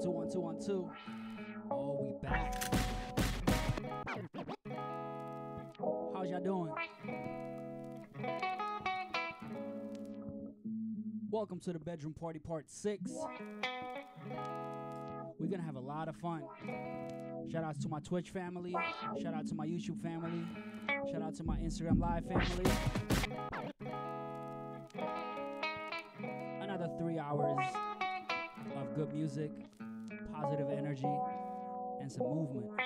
One, two, one, two, one, two. Oh, we back. How's y'all doing? Welcome to the bedroom party part six. We're gonna have a lot of fun. Shout outs to my Twitch family. Shout out to my YouTube family. Shout out to my Instagram Live family. Another three hours of good music, positive energy, and some movement.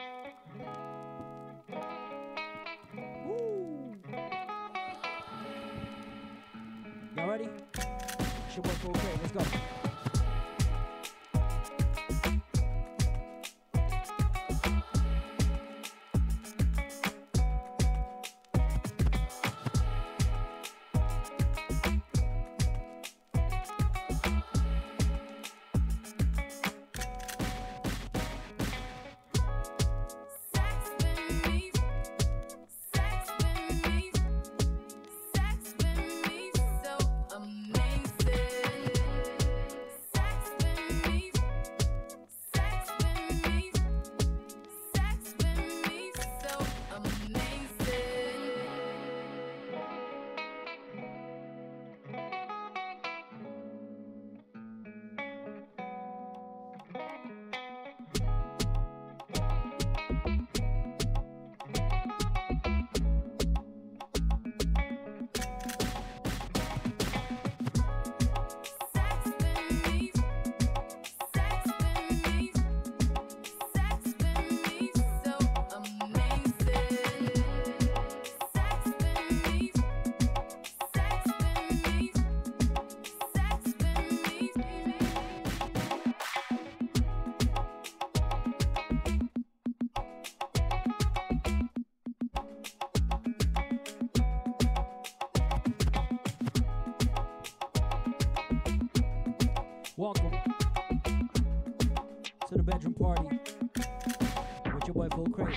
Welcome to the bedroom party with your boy Full Crate.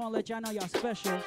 To let y'all know y'all special.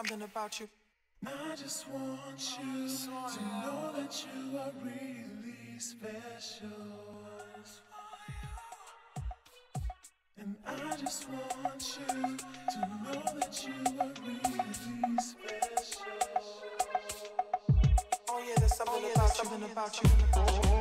Something about you. I just want you to know that you are really special. And I just want you to know that you are really special. Oh yeah, there's something oh, about something about you. Kinda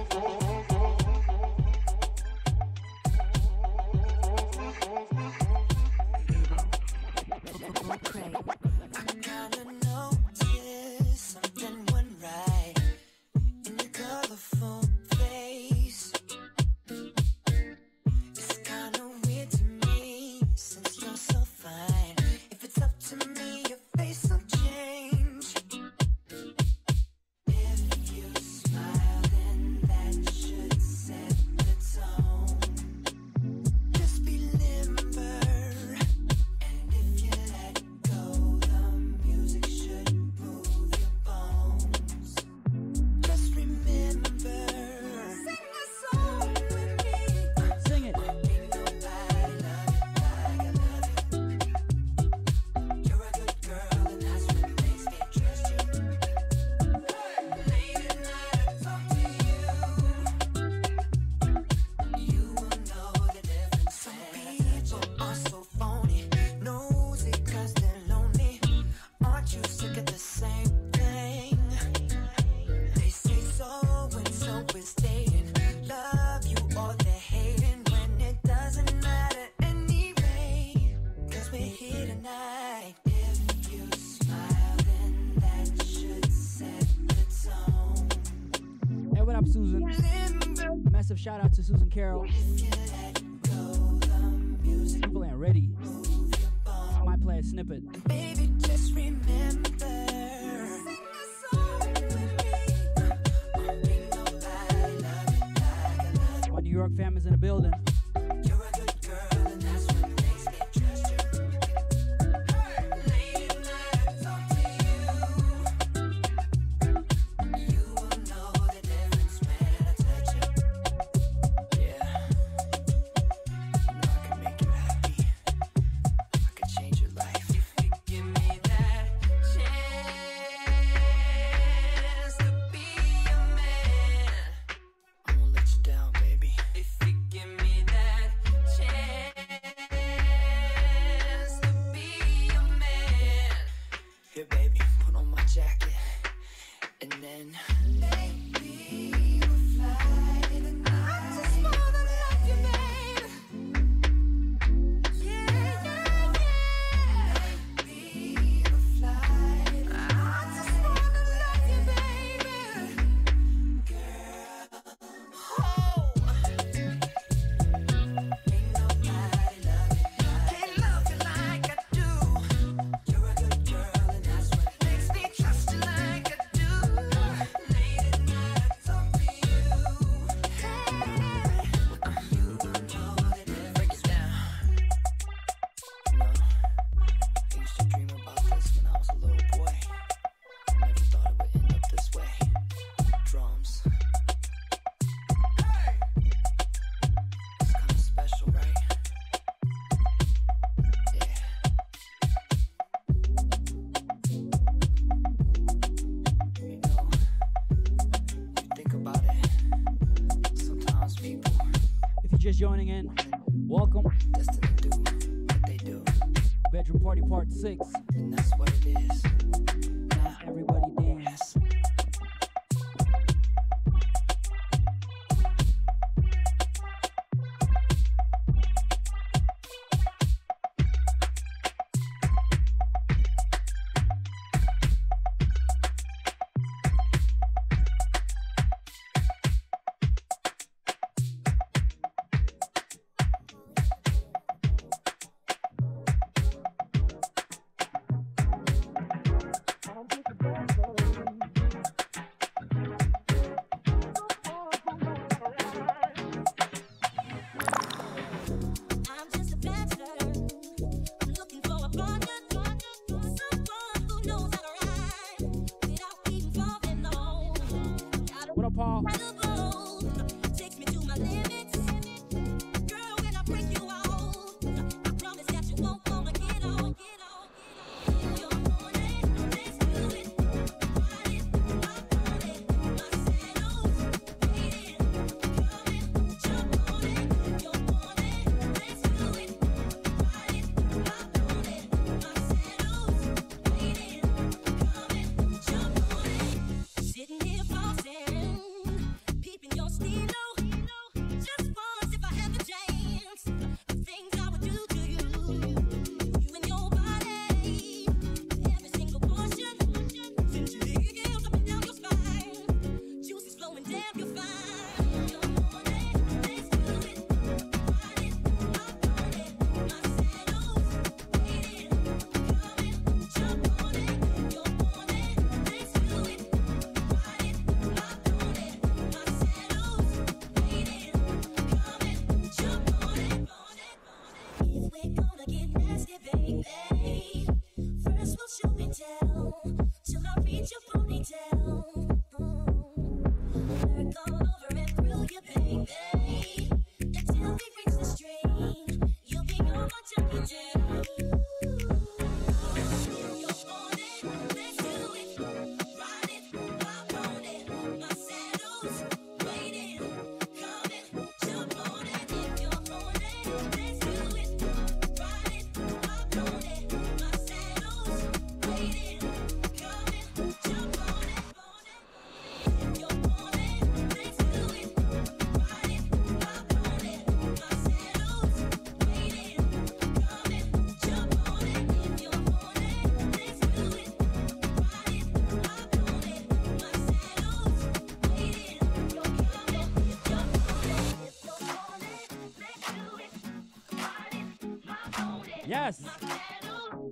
Susan Carroll. People ain't ready. I might play a snippet. joining in.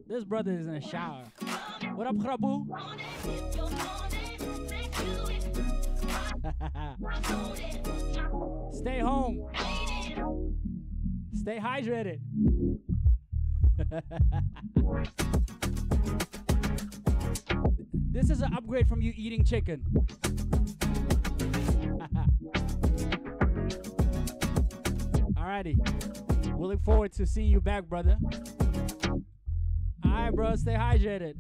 This brother is in a shower. What up, Krabu? Stay home. Stay hydrated. this is an upgrade from you eating chicken. Alrighty. We we'll look forward to seeing you back, brother. All right, bro. Stay hydrated.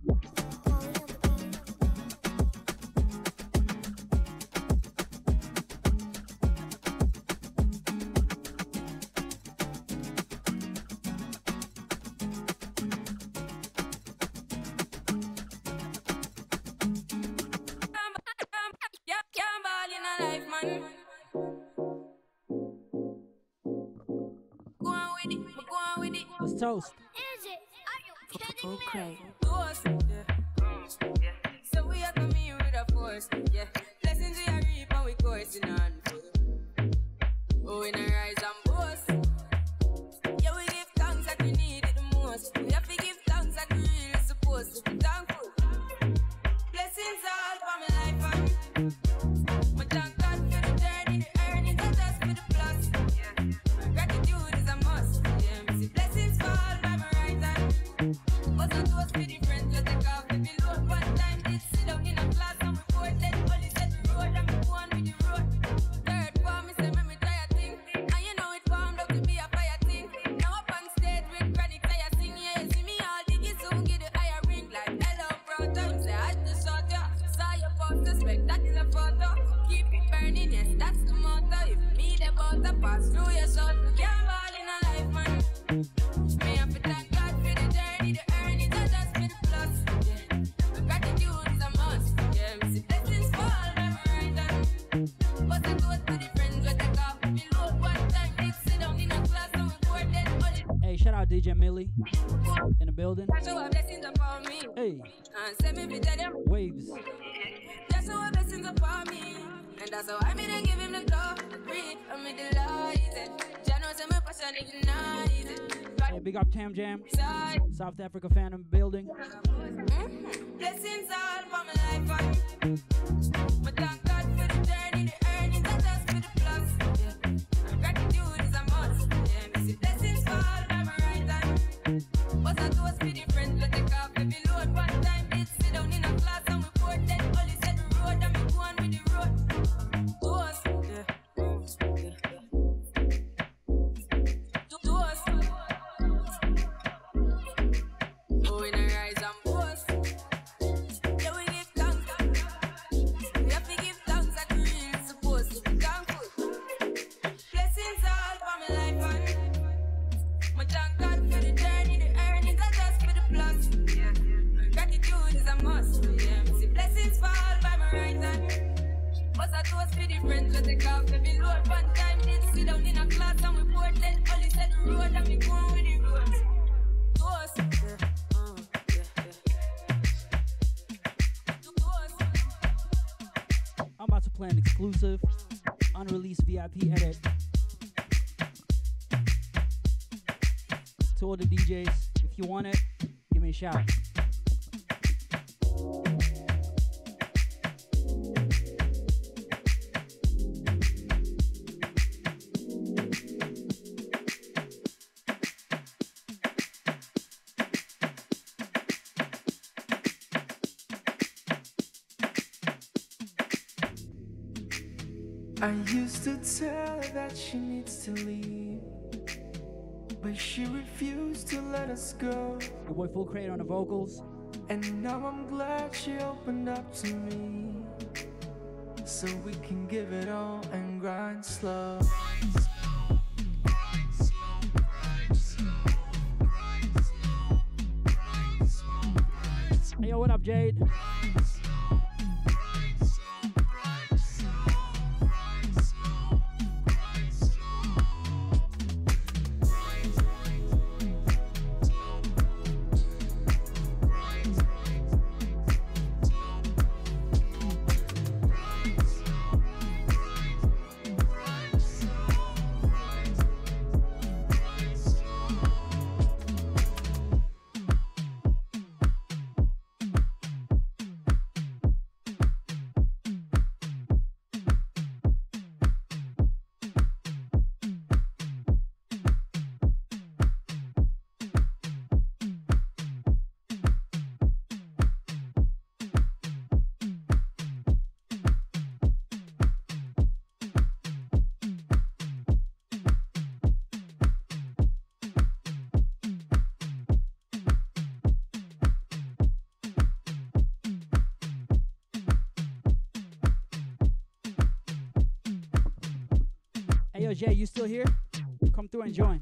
Jam. South Africa Phantom Building. exclusive unreleased VIP edit. To all the DJs, if you want it, give me a shout. I used to tell her that she needs to leave, but she refused to let us go. The boy Full Crate on the vocals. And now I'm glad she opened up to me, so we can give it all and grind slow. Hey, yo, what up, Jade? Yeah, you still here? Come through and join.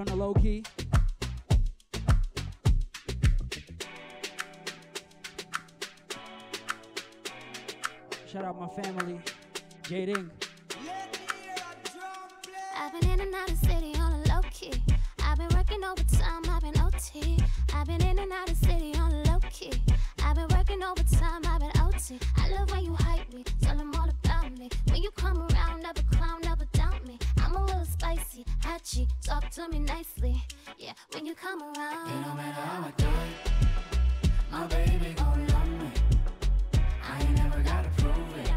on the low key. Shout out my family, Jading. I've been in and out of city on a low key. I've been working overtime, I've been OT. I've been in and out of city on a low key. I've been working overtime, I've been OT. I love when you Talk to me nicely, yeah, when you come around. Ain't no matter how I do it My baby gon' love me. I ain't never gotta prove it.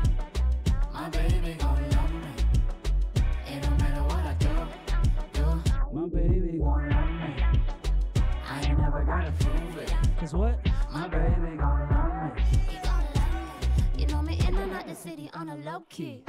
My baby gon' love me. Ain't no matter what I do, do. My baby gon' love me. I ain't never gotta prove it. Cause what? My baby gon' love me. You know me in and out the city on a low key.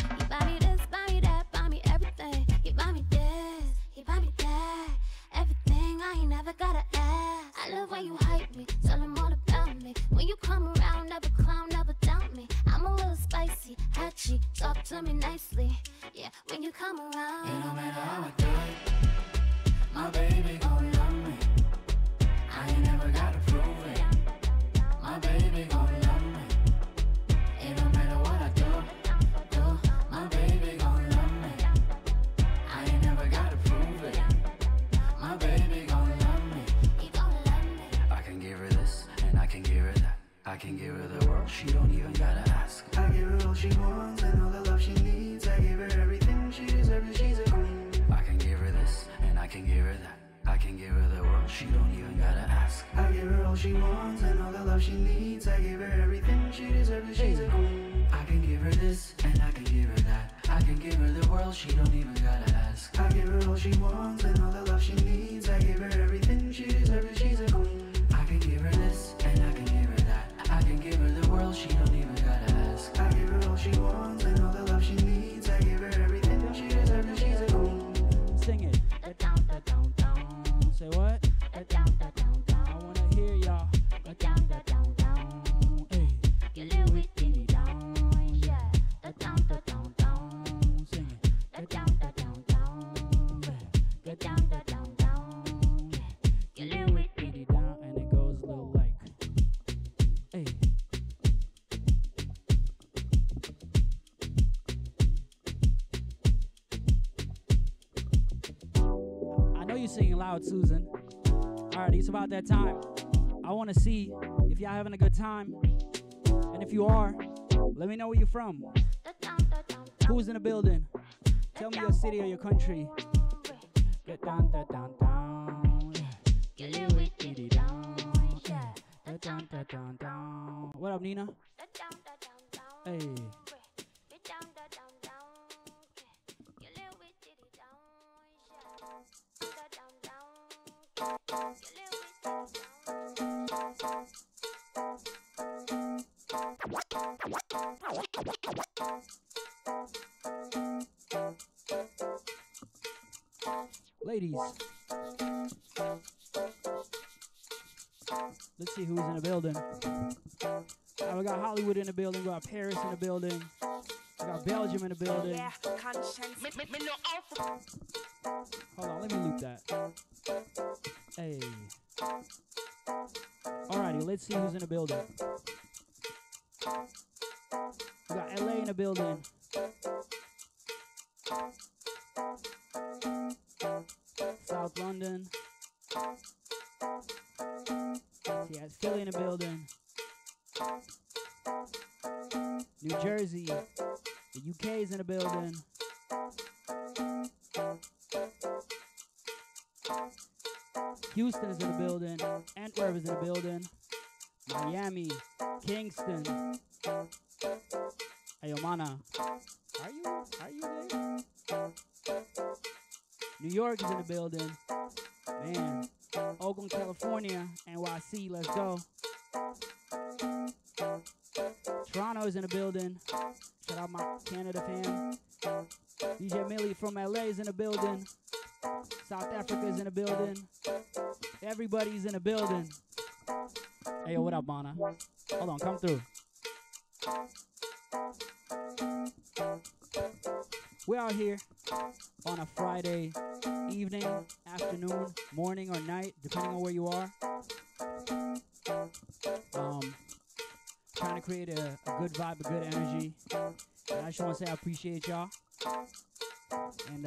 being loud, Susan. All right, it's about that time. I want to see if y'all having a good time. And if you are, let me know where you're from. Who's in the building? Tell me your city or your country. Get down, da down, down. Get it with it down. Down, down, down, down. What up, Nina? Hey.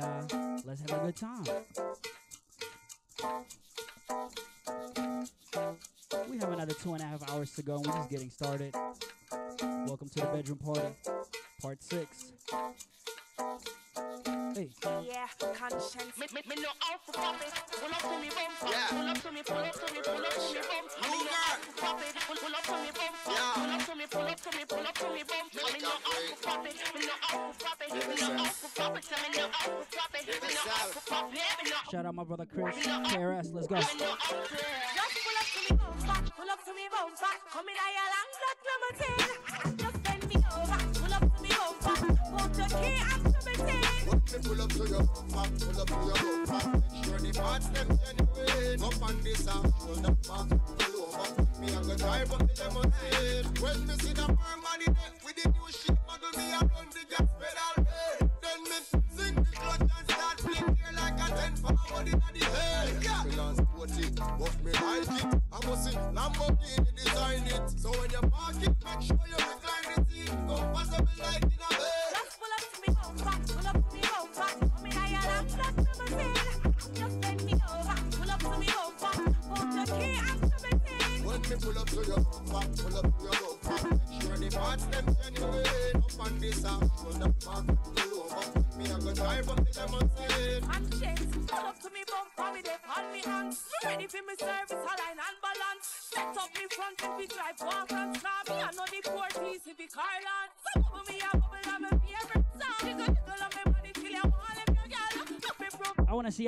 uh, let's have a good time. We have another two and a half hours to go, and we're just getting started. Welcome to the bedroom party, part six. Hey. Yeah, conscience. Me, me, me no Pull up to me. Yeah. Pull up to me, pull up to me, pull up to me Shout out my brother Chris. KRS, let's go. Pull up to your. Pull up to your I'm gonna drive up the lemonade. When me the money with the new shit.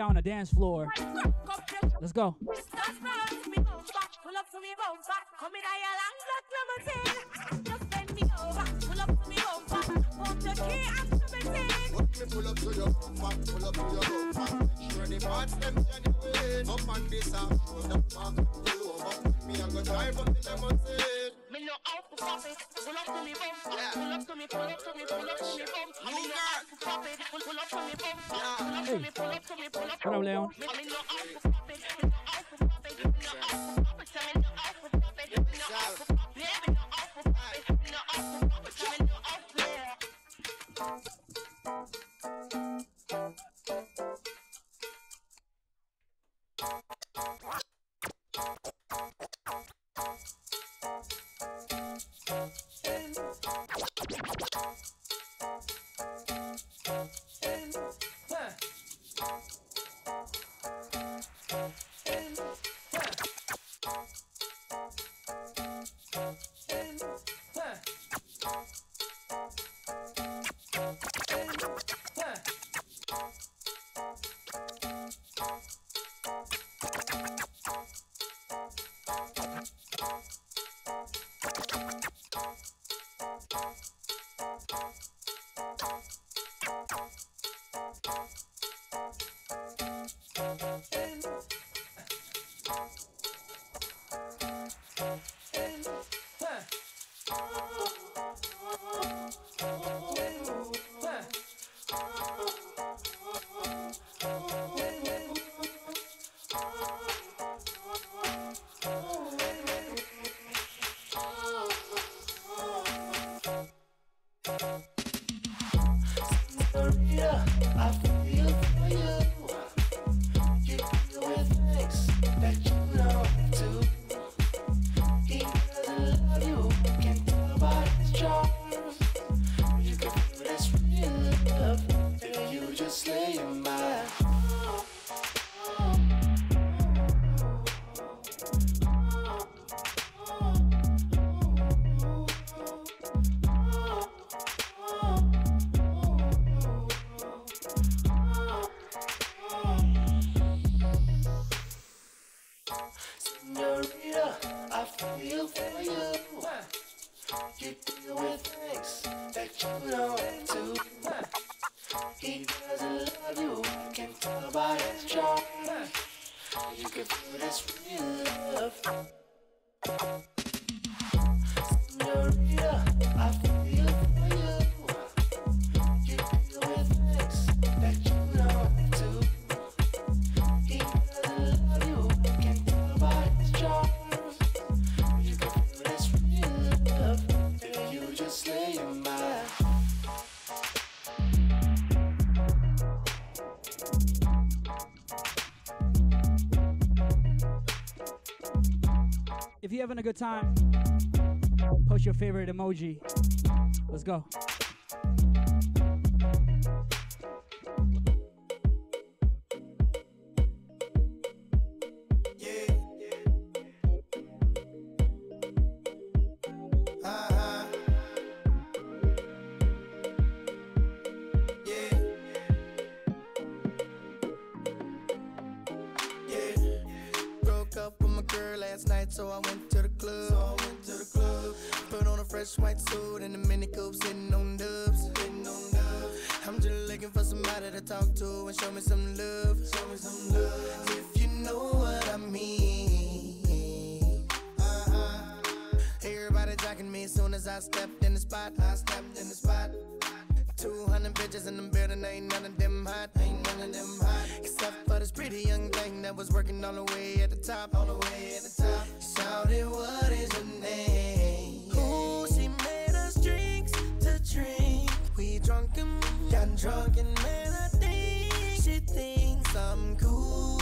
on the dance floor. Let's go. You're having a good time, post your favorite emoji. Let's go. Mini coupe, sitting on dubs. I'm just looking for somebody to talk to and show me some love. Show me some love. If you know what I mean. Uh-huh. Everybody jocking me as soon as I stepped in the spot. I stepped in the spot. 200 bitches in the building, ain't none of them hot, ain't none of them hot. Except for this pretty young thing that was working all the way at the top, all the way at the top. Shouted, what is her name? Drink. We drunk and got drunk and man, I think she thinks I'm cool.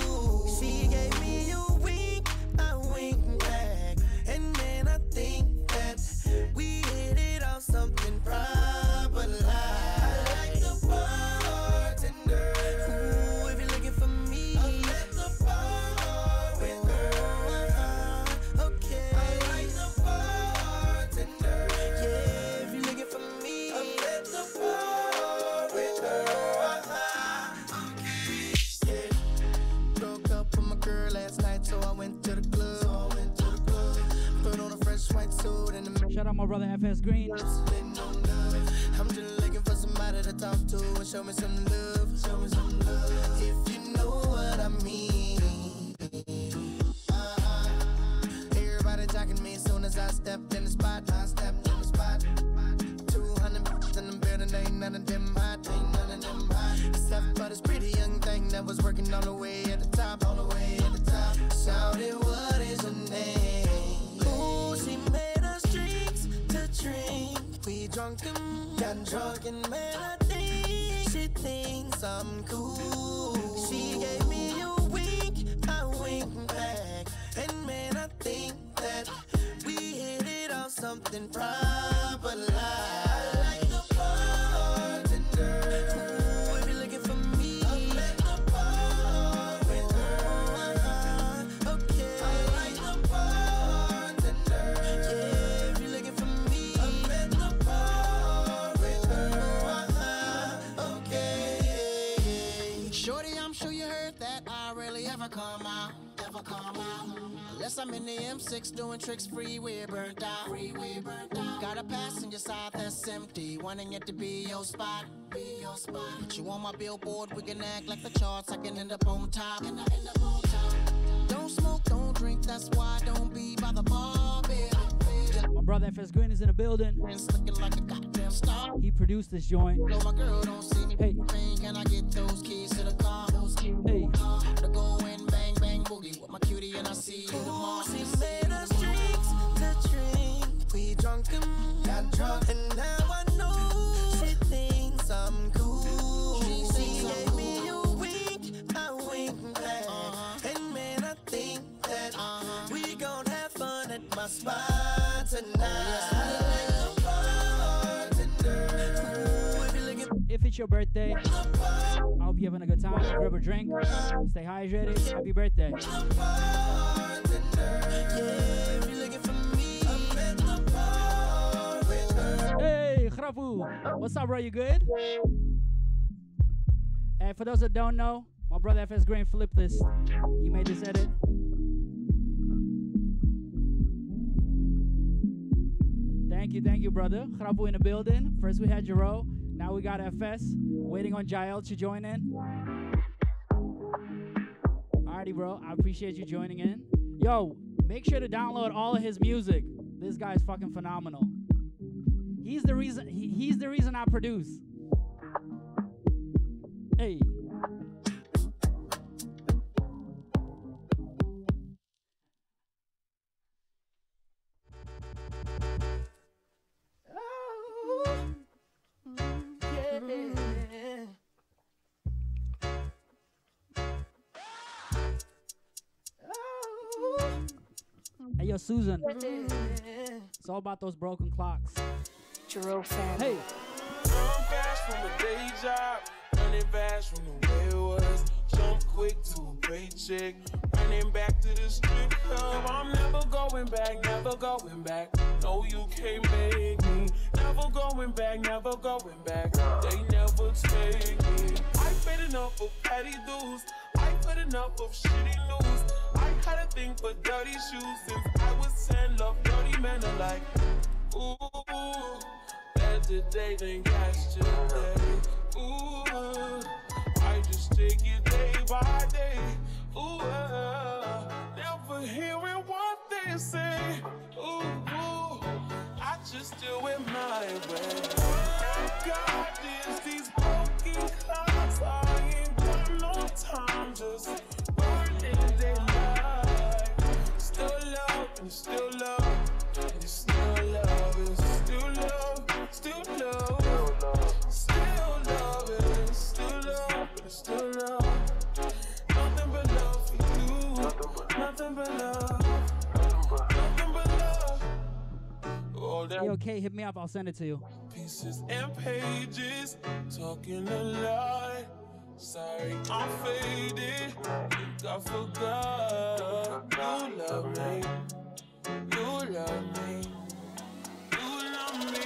Brother FS Green. I'm just looking for somebody to talk to and show me some love. Show me some love. If you know what I mean. Uh-huh. Everybody jocking me as soon as I stepped in the spot. I stepped in the spot. 200 in the building, ain't none of them hot, ain't none of them hot. Except for this pretty young thing that was working all the way at the top, all the way at the top. Shouted, Drunk and got drunk and man, I think she thinks I'm cool. She gave me a wink, I winked back, and man, I think that we hit it off something proper like. Unless I'm in the M6 doing tricks, freeway burnt out, freeway burnt out. Got a passenger side that's empty, wanting it to be your spot, be your spot. Put you on my billboard, we can act like the charts, I can end up on top. End up on top? Don't smoke, don't drink, that's why I don't be by the bar, baby. My brother FS Green is in the building. Like a star. He produced this joint. No, my girl don't see me. Hey. Can I get those keys to the car? Those keys Hey. And I see you tomorrow. She made us drinks to drink. We drunk and got drunk, and now I know she thinks I'm cool. She gave me a wink, I winked back, uh-huh. and man, I think that uh-huh. we gon' have fun at my spot tonight. Oh, Bartender. If it's your birthday, I hope you're having a good time. Grab a drink. Stay hydrated. Happy birthday. Hey, Grafu. What's up, bro? You good? And for those that don't know, my brother FS Green flipped this. He made this edit. Thank you, thank you, brother. Grapu in the building. First we had Jero. Now we got FS. Waiting on Jael to join in. Alrighty, bro. I appreciate you joining in. Yo, make sure to download all of his music. This guy's fucking phenomenal. He's the reason. He, he's the reason I produce. Hey. Yo, Susan. It's all about those broken clocks. Jerome family. Hey. Run fast from a day job, running fast from the way it was. Jump quick to a paycheck, running back to the strip club. I'm never going back, never going back. No, you can't make me. Never going back, never going back. They never take me. I paid enough of petty dues. I put enough of shitty news. Had a thing for dirty shoes since I was 10. Love dirty men alike. Ooh, better day than yesterday. Ooh, I just take it day by day. Ooh, uh, never hearing what they say. Ooh, ooh, I just do it my way. God is these broken clocks. I ain't got no time, just love still love. It's still love, it's still love, still love, still love, it's still love, it's still love. Nothing but love for you, nothing but love, nothing but love. That Hey, okay, hit me up. I'll send it to you. pieces and pages, talking a lot. Sorry, I'm faded. Think I forgot. You love me. You love me. You love me.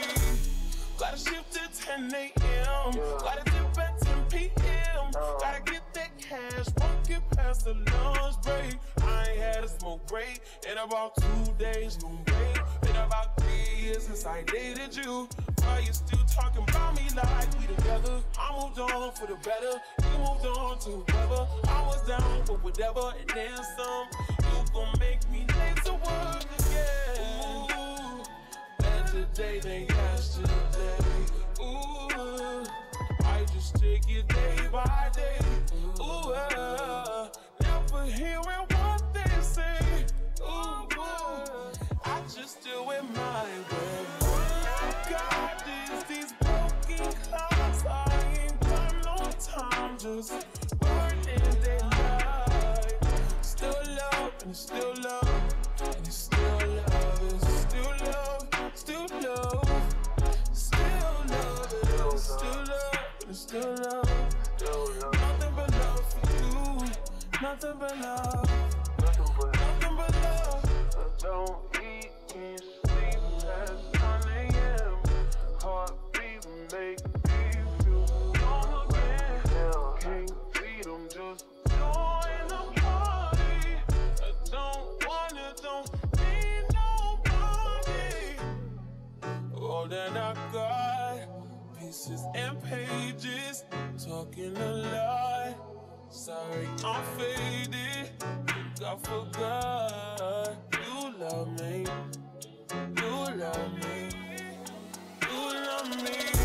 Gotta shift to 10 a.m. Gotta dip at 10 p.m. Gotta get that cash. Won't get past the lunch break. I ain't had a smoke break in about two days. No break. About three years since I dated you. Why you still talking about me like we together? I moved on for the better. You moved on to whoever. I was down for whatever, and then some. You gon' make me late to work again. Ooh, better day than yesterday. Ooh, I just take it day by day. Ooh, uh, never hearing what they say. My way. God is these broken. I ain't got no time, just burning. Still love and still love, and still love, it's still love, still love, still love, is still love, and still love. Nothing but love for you, nothing but love, nothing but love. Don't that I got, pieces and pages, talking a lot. Sorry, I'm faded. Think I forgot. You love me. You love me. You love me.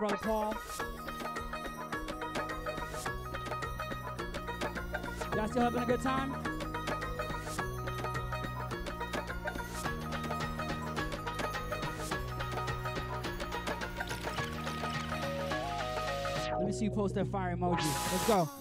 Brother Paul. Y'all still having a good time? Let me see you post that fire emoji. Let's go.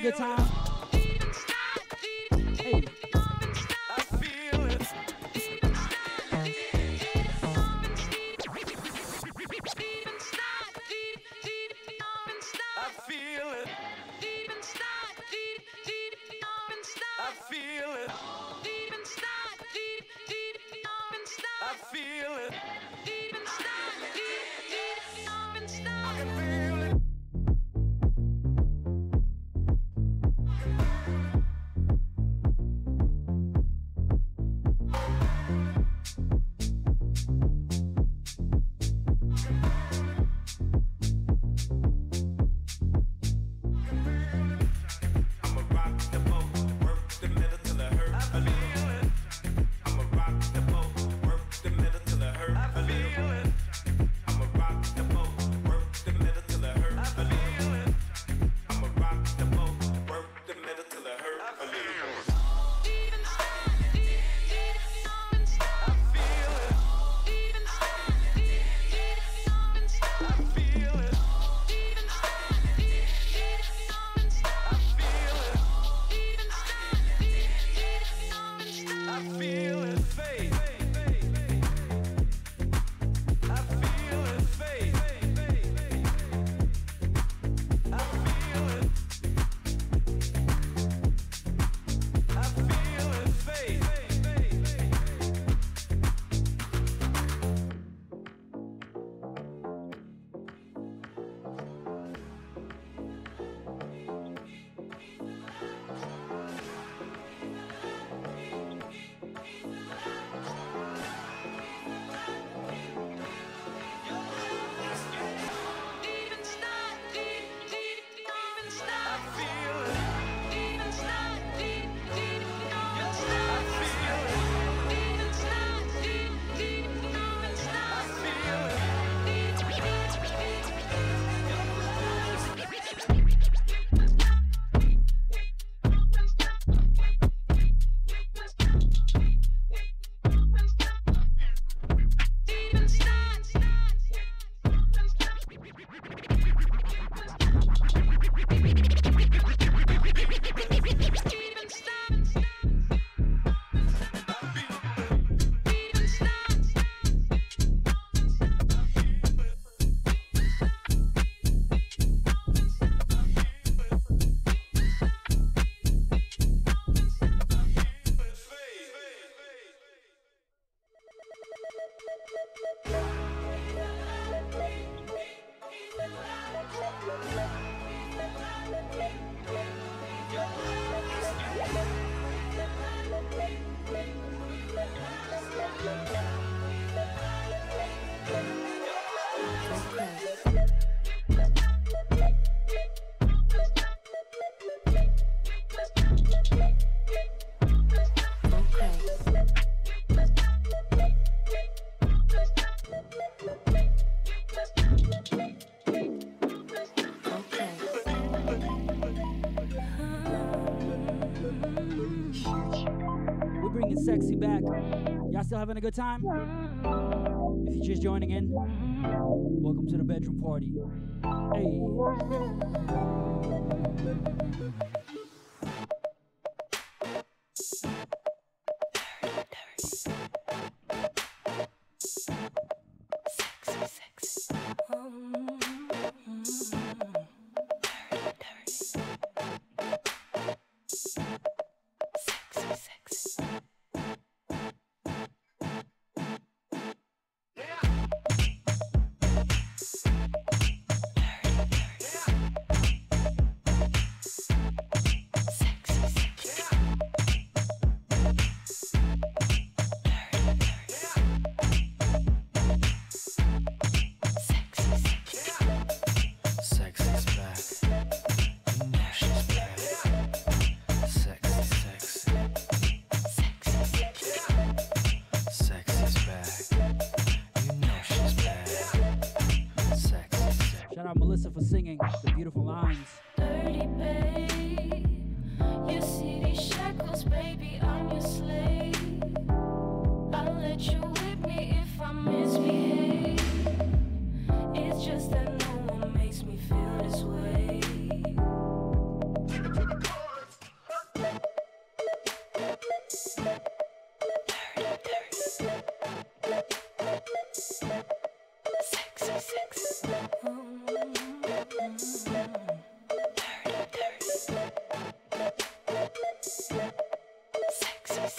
A good time. still having a good time? If you're just joining in, welcome to the bedroom party. Hey. for singing the beautiful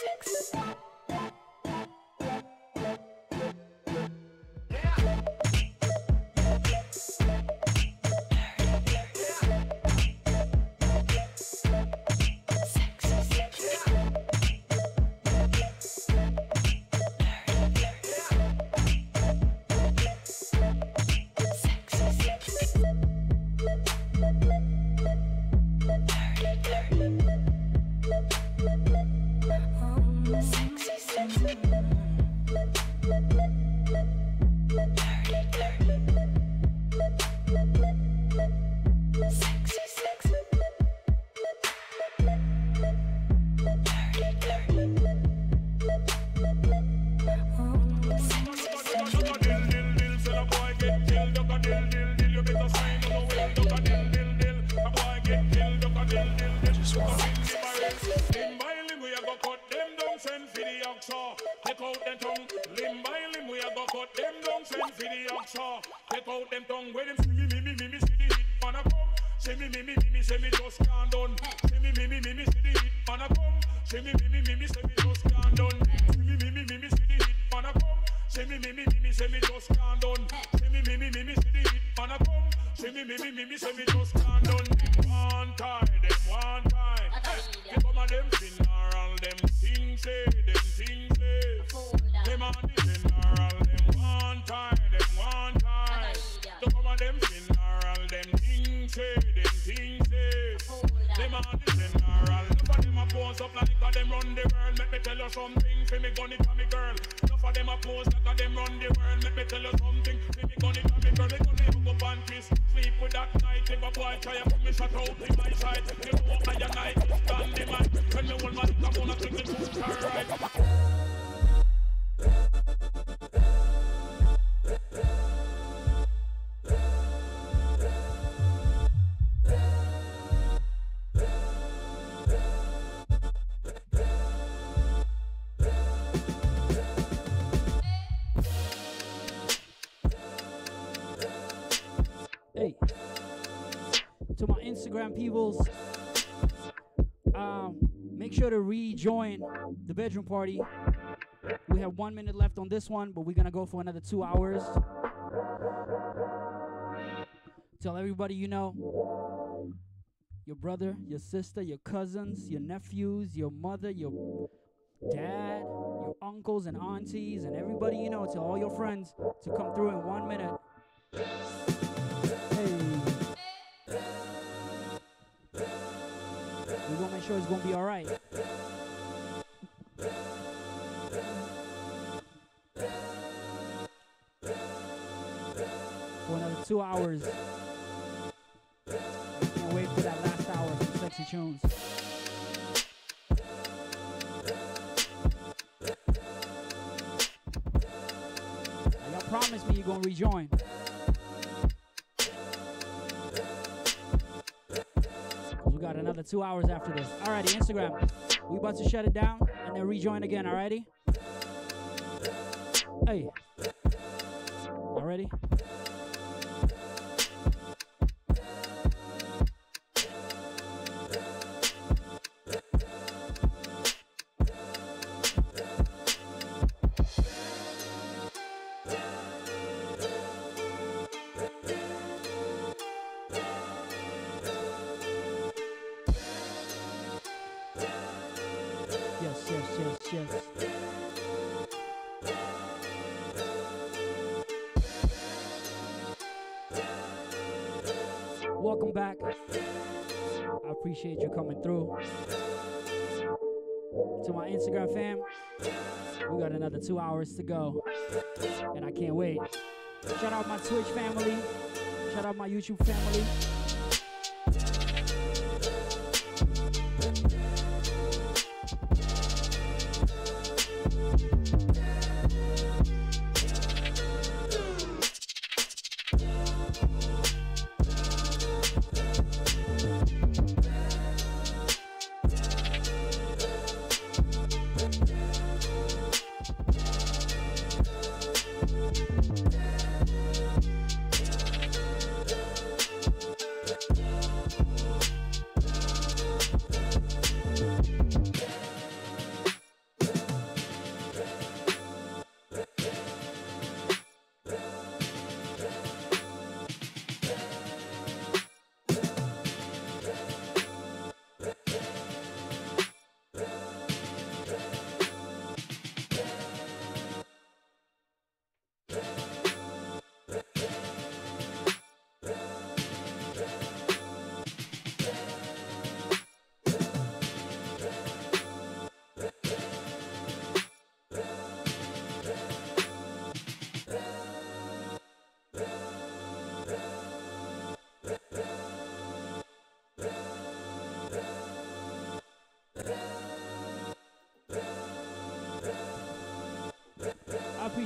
six. um, make sure to rejoin the bedroom party. We have one minute left on this one, but we're gonna go for another two hours. Tell everybody you know your brother, your sister, your cousins, your nephews, your mother, your dad, your uncles and aunties, and everybody you know. Tell all your friends to come through in one minute. Hey. We're gonna make sure it's gonna be alright. For another two hours. Can't wait for that last hour for sexy tunes. Y'all promise me you're gonna rejoin. Got another two hours after this. Alrighty, Instagram. We about to shut it down and then rejoin again, alrighty? Hey. Already? Two hours to go. And I can't wait. Shout out my Twitch family. Shout out my YouTube family.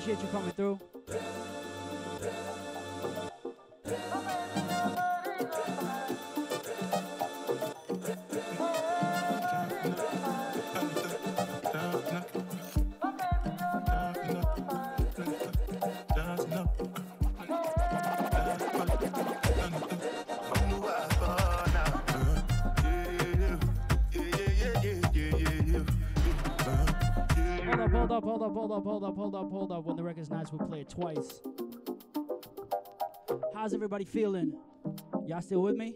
Appreciate you coming through. Hold up, hold up, hold up, hold up. When the record's nice, we'll play it twice. How's everybody feeling? Y'all still with me?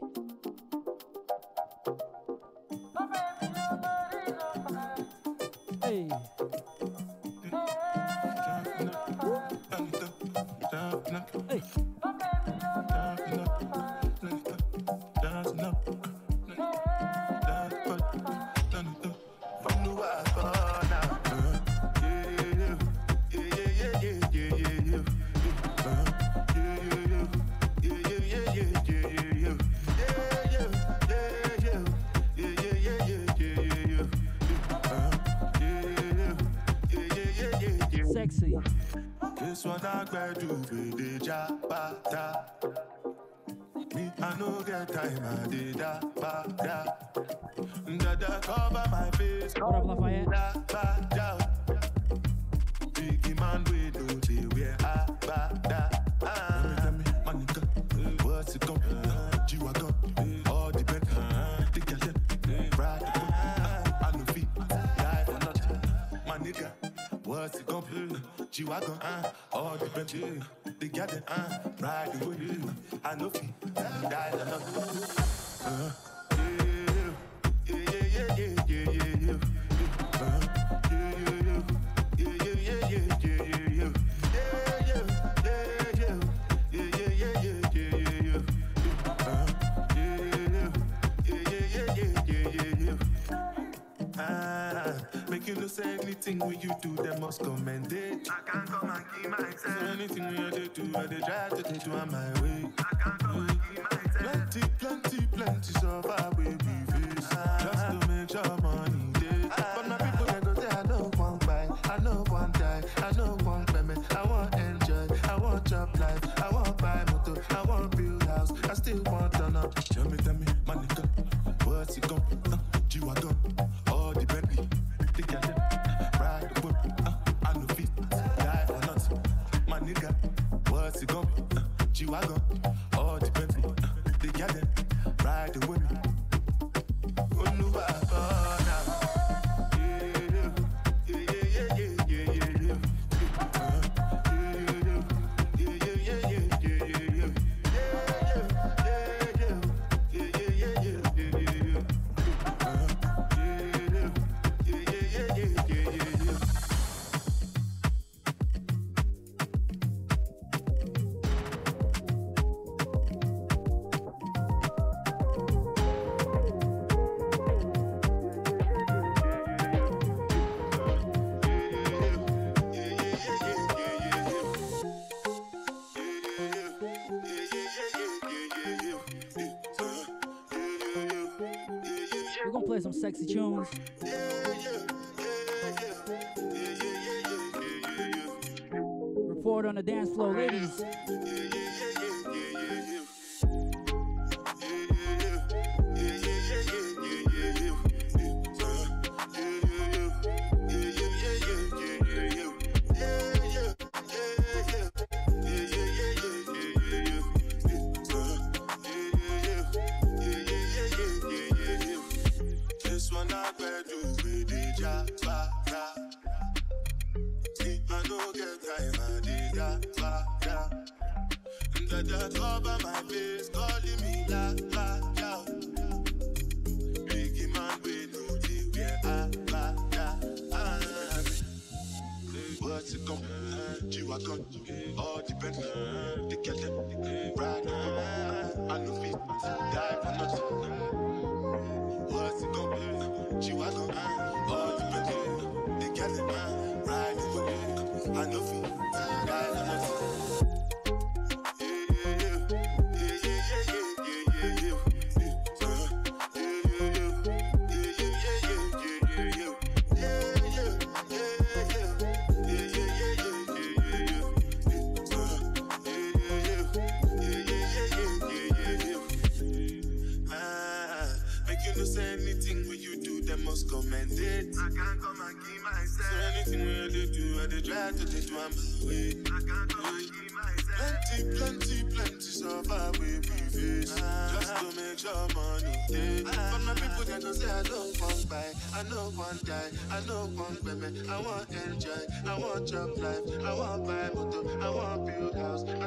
sexy tunes.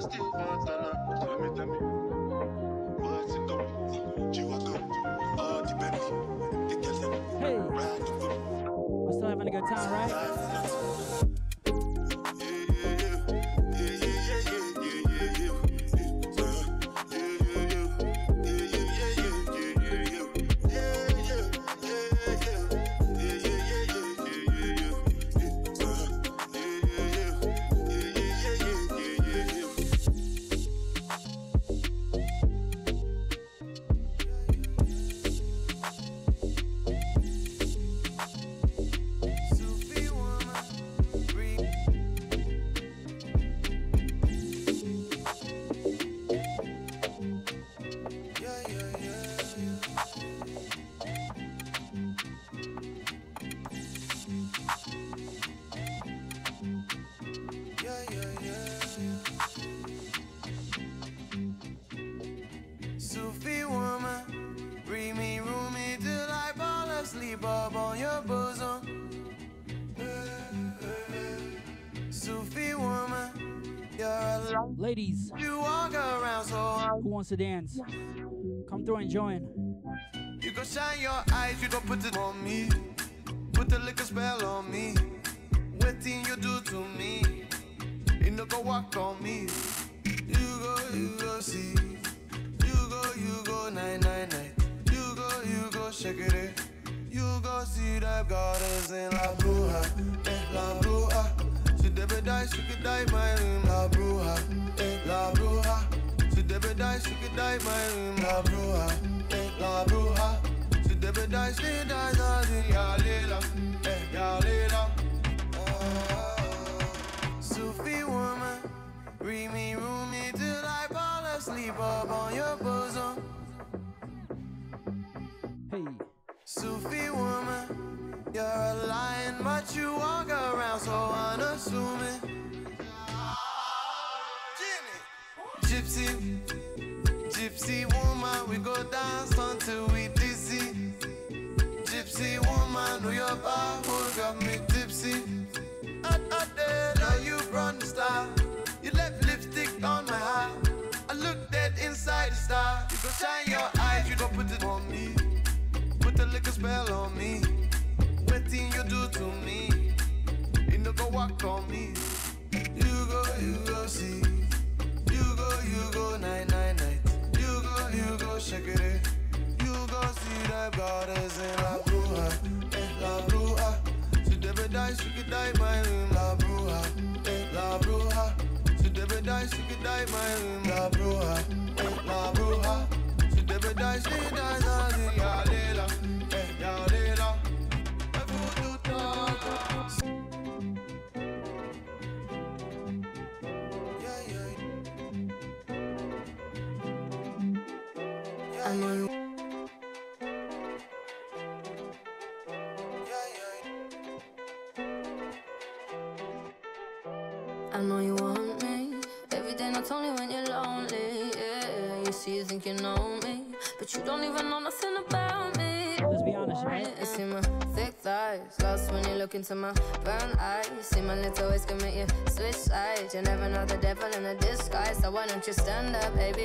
still Hey. We're still having a good time, right? ladies so who wants to dance. Come through and join. You go shine your eyes, you don't put it on me. into my brown eyes. See my lips always commit you switch sides You never know the devil in a disguise. So why don't you stand up, baby,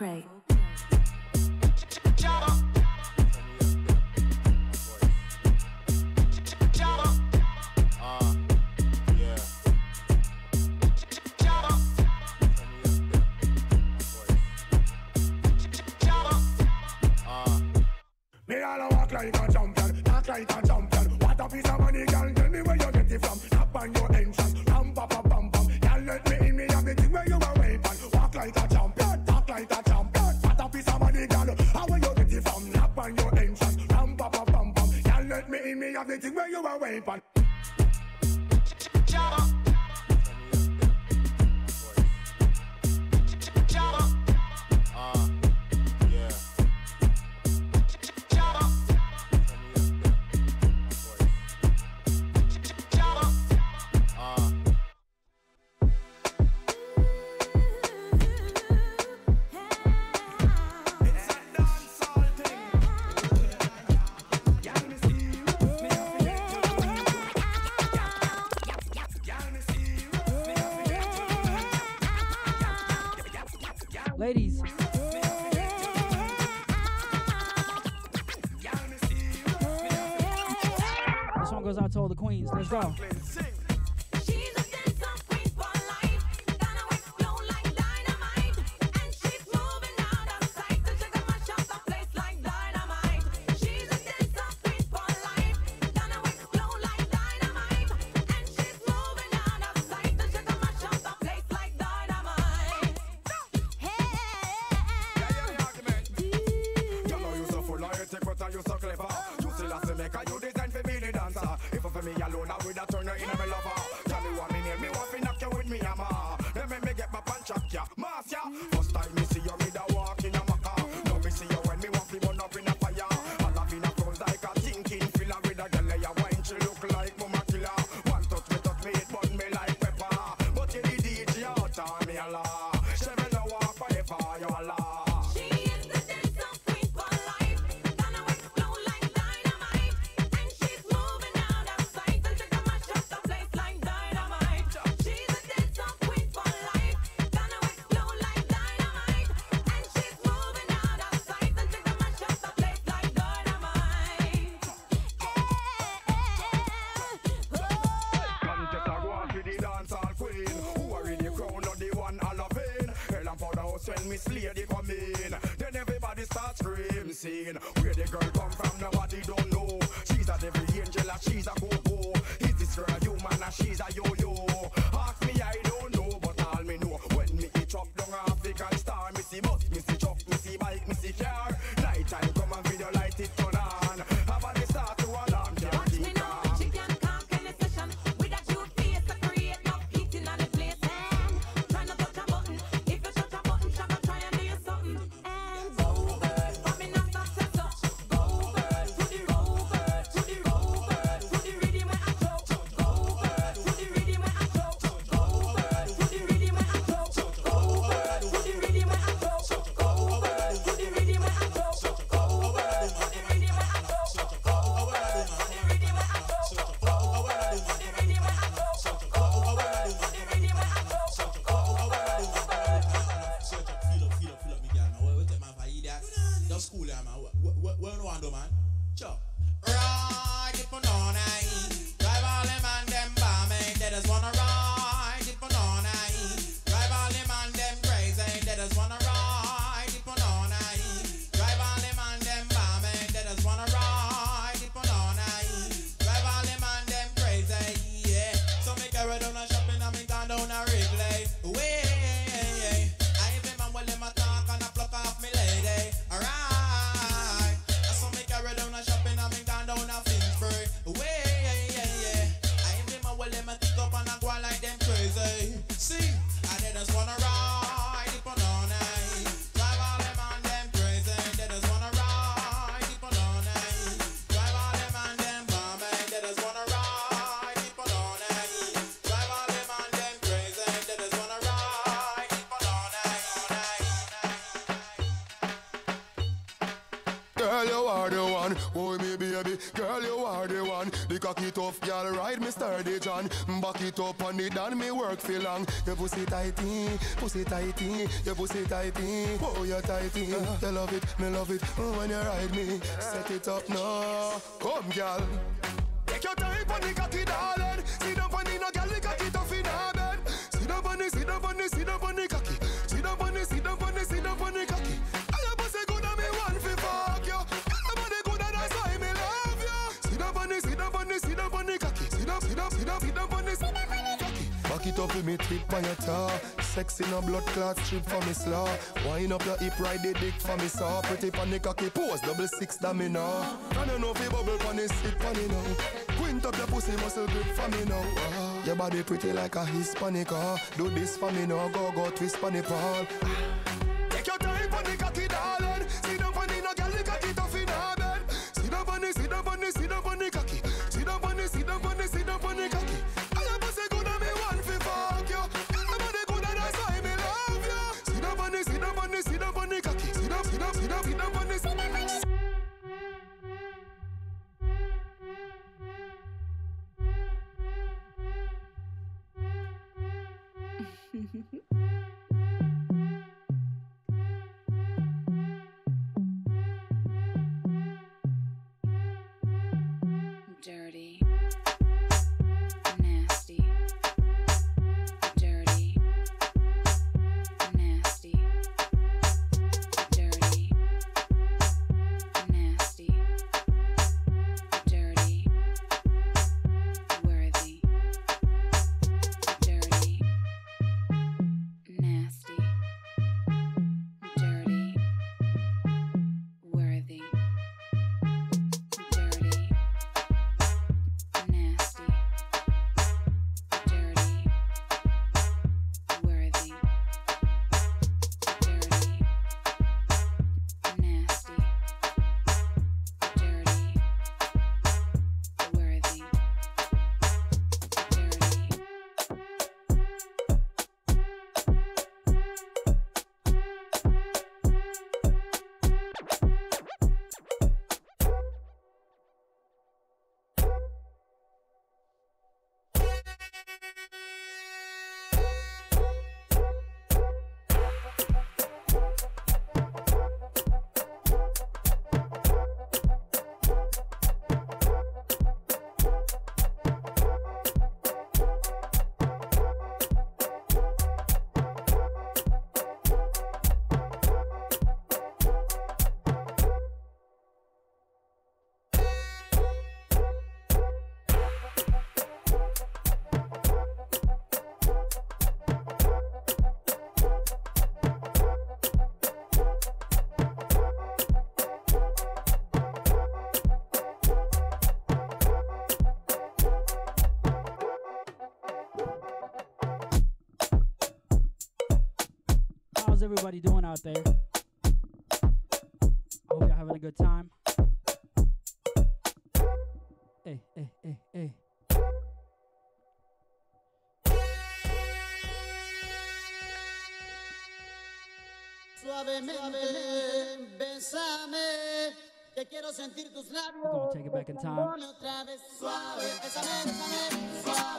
Cray. the queens. Let's go. tough girl ride me sturdy John? Back it up on it and me work for long. Your pussy tighty, pussy tighty Your pussy tighty, oh you tighty. You love it, me love it mm, when you ride me. Set it up now, come girl. Take your time for the cut it down me tip on your top. Sexy no blood clot trip for me slaw. Wine up your hip, ride the dick for me saw. Pretty pon cocky pose, double six that me know. Can you know fi bubble pon the sit pon now? Quint up your pussy muscle grip for me now. Uh, your body pretty like a Hispanic. Uh. Do this for me now, go go twist pon the. Uh. How's everybody doing out there? I hope you're having a good time. Eh, eh, eh, hey, hey, hey, hey. Suavemente, bésame, que quiero sentir tus labios. We're gonna take it back in time. Pone otra vez suave, bésame, bésame, suave,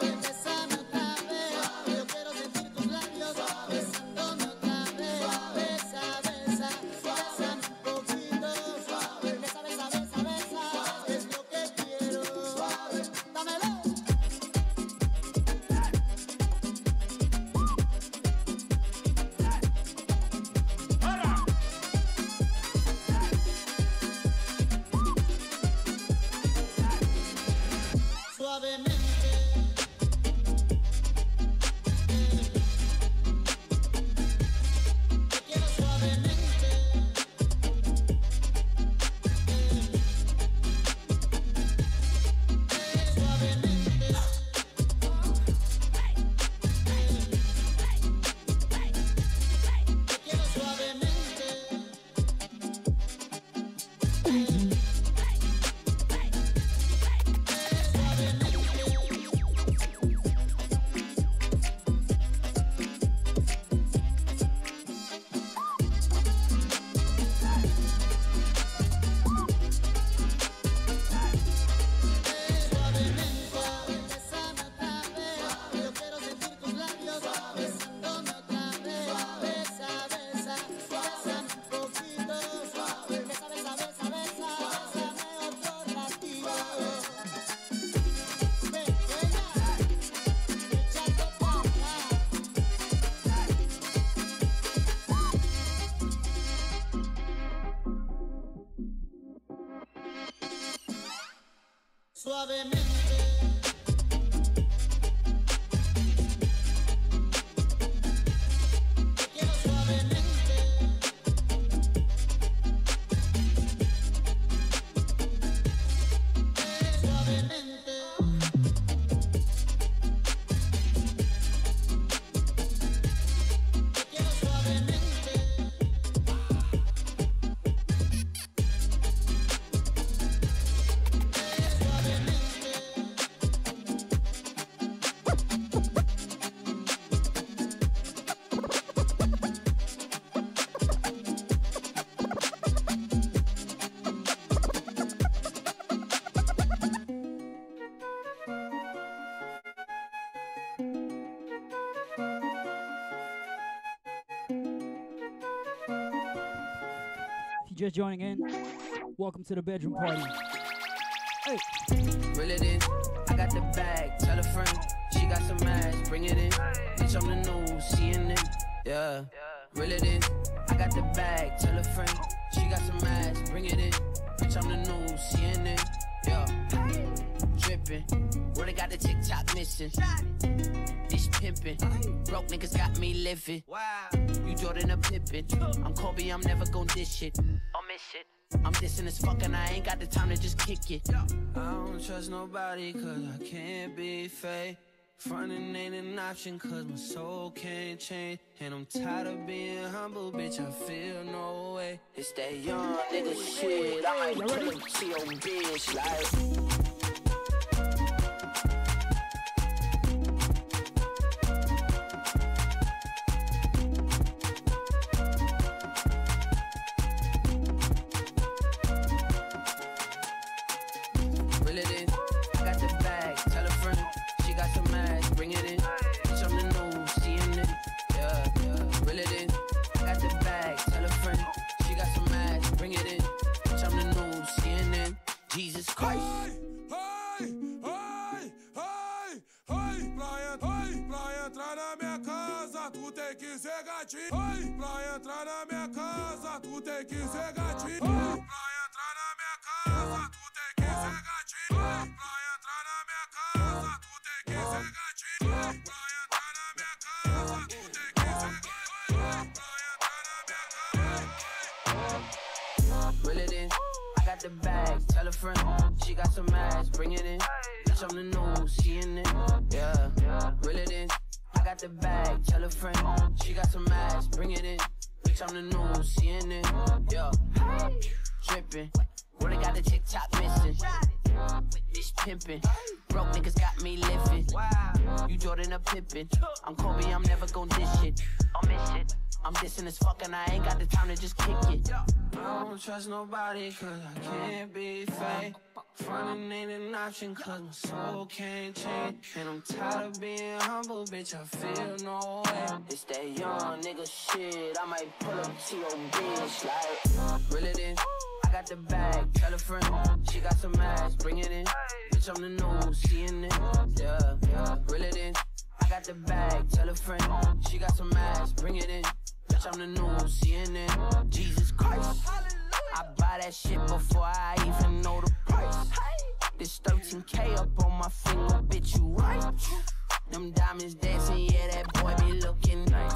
just joining in, welcome to the bedroom party. Hey. Reel it in. I got the bag. Tell a friend. She got some ass. Bring it in. Bitch, I'm the news. CNN. Yeah. Reel it in. I got the bag. Tell a friend. She got some ass. Bring it in. Bitch, I'm the news. CNN. Yeah. Dripping. Really got the TikTok missing. This pimping. Broke niggas got me living. Wow. You Jordan a Pippen. I'm Kobe. I'm never gon' dish it. Dissing as fuck and I ain't got the time to just kick it. I don't trust nobody cause I can't be fake. Frontin' ain't an option cause my soul can't change. And I'm tired of being humble, bitch. I feel no way. It's that young nigga shit. I might kill him to your bitch. Like, Frontin' ain't an option cause my soul can't change. And I'm tired of being humble, bitch, I feel no way. It's that young nigga shit, I might pull up to your bitch like, reel it in. I got the bag, tell a friend, she got some ass, bring it in. Bitch, I'm the news, CNN, yeah, yeah, reel it in. I got the bag, tell a friend, she got some ass, bring it in. Bitch, I'm the news, CNN, Jesus Christ. I buy that shit before I even know the price. This 13K up on my finger, bitch, you right. Them diamonds dancing, yeah, that boy be looking nice.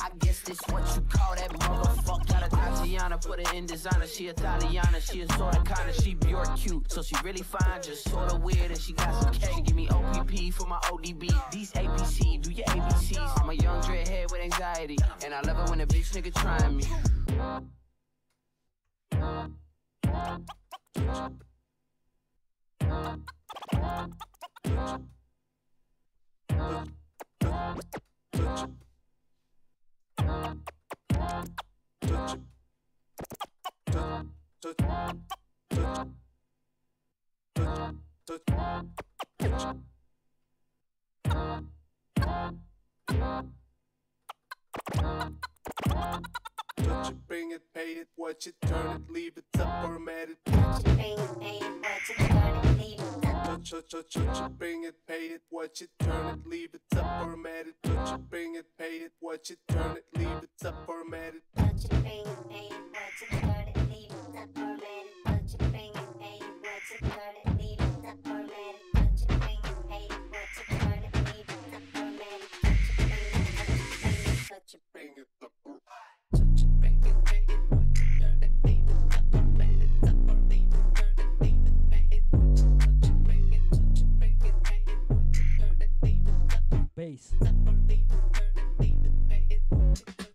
I guess this what you call that motherfucker. Got a Tatiana, put it in designer. She Italiana, she is sorta kinda, she pure cute. So she really fine, just sorta weird, and she got some cake. Give me OPP for my ODB. These ABC, do your ABCs. I'm a young dreadhead with anxiety, and I love it when a bitch nigga trying me. Touch it, bring it, pay it, watch it, turn it, leave it up, it. Touch it, bring it, pay it, watch it, turn it, leave it Touch, touch, touch, touch it, bring it, pay it, watch it, turn it, leave it up, format it. Touch it, bring it, pay it, watch it, turn it, leave it up, format it. Touch it, bring it, pay it, watch it, turn it, leave it up, format it. Touch it, bring it, pay it, watch it, turn it, leave it up, format it. Touch it, bring it, pay it, watch it, turn it, leave it up, format it. Touch it, bring it, touch it, bring it Bass.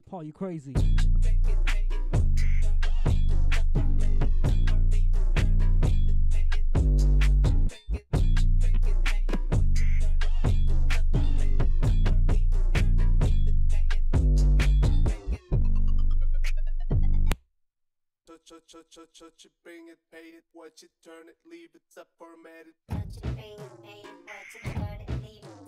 Paul, you crazy. Touch, touch, touch, touch, touch it, bring it, pay it, watch it, turn it, leave it up, format it. Touch it, bring it, pay it, watch it, turn it,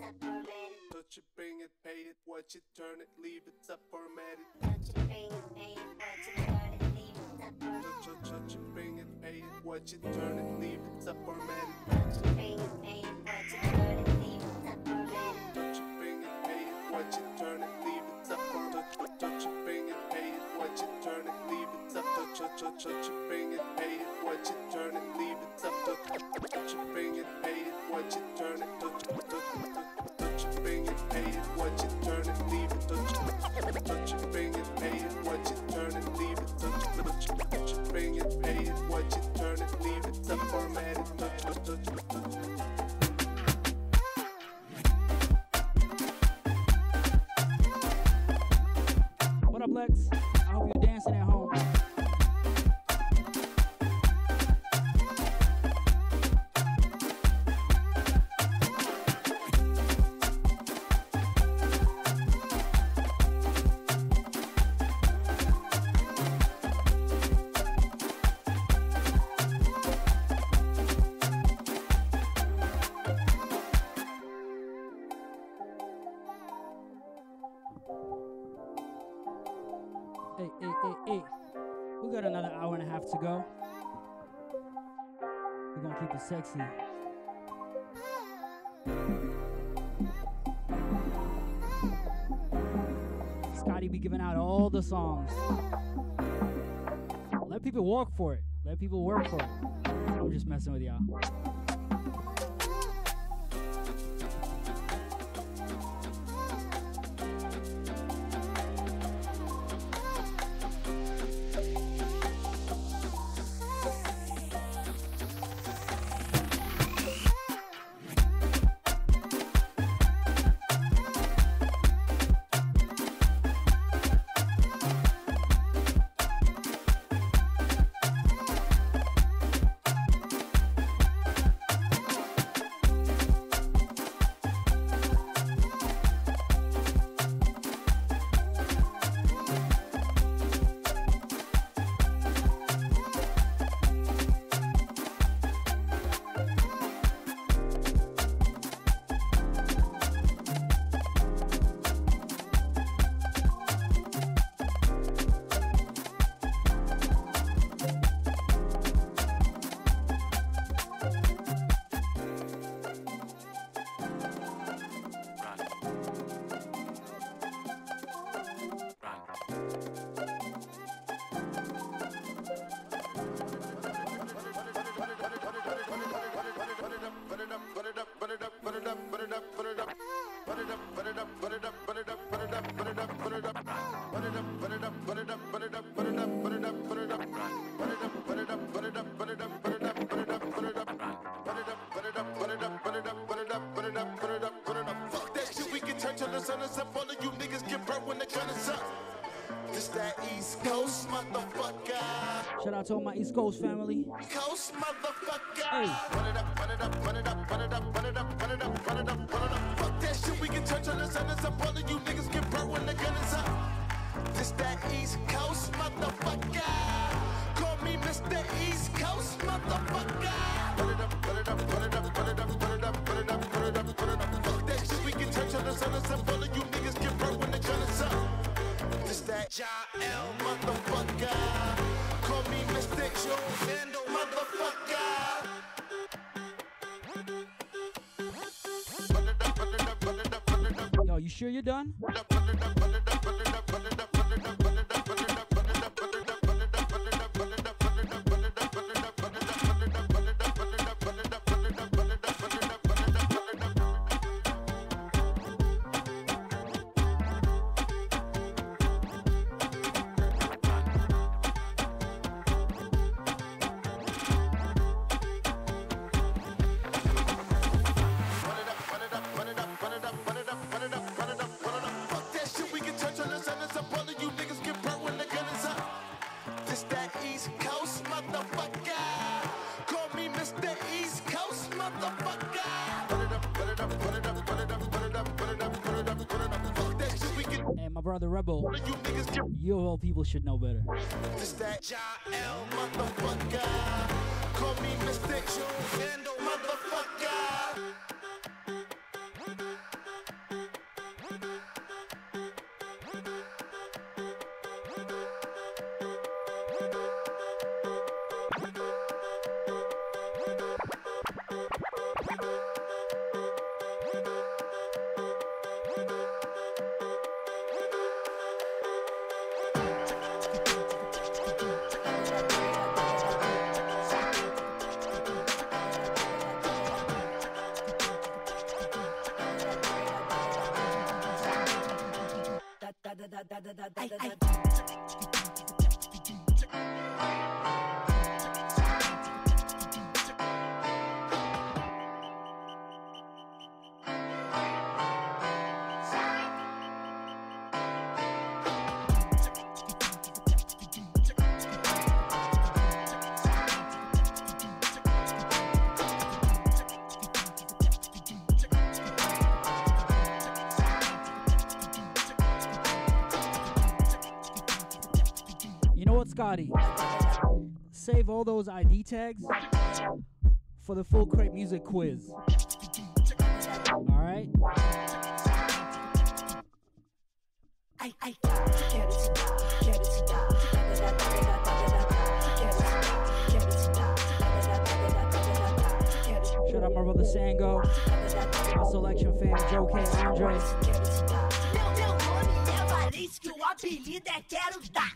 up, it. Touch it, bring it, pay it, watch it, turn it, leave it up, format it. Touch it, bring it, pay it, watch it, turn it, leave it up, it. Touch, touch, touch it, bring it, pay it, watch it, turn it, leave it up, format it. Touch it, bring it, pay it, watch it, turn it, leave it up, format it. Touch it, bring it, pay it, watch it, turn it, leave it up, it. Touch it, it, Touch, touch, touch, it, bring it, pay it, watch it, turn it, leave it up. Touch, touch it, bring it, pay it, watch it, turn it, touch, touch, touch it, bring it, pay it, watch it, turn it, leave it. Touch, touch it, bring it, pay it, watch it, turn it, leave it. Touch, touch, touch it, bring it, pay it, sexy. Scotty be giving out all the songs. Let people walk for it. Let people work for it. I'm just messing with y'all. I told my East Coast family. done? brother Rebel. You all people should know better. That motherfucker. Call me Mr. all those ID tags for the Full Crate Music quiz. Alright? Shout out my brother Sango, my selection fan Joe K. Andre. Meu demônio, eu que o apelido é Quero Dar.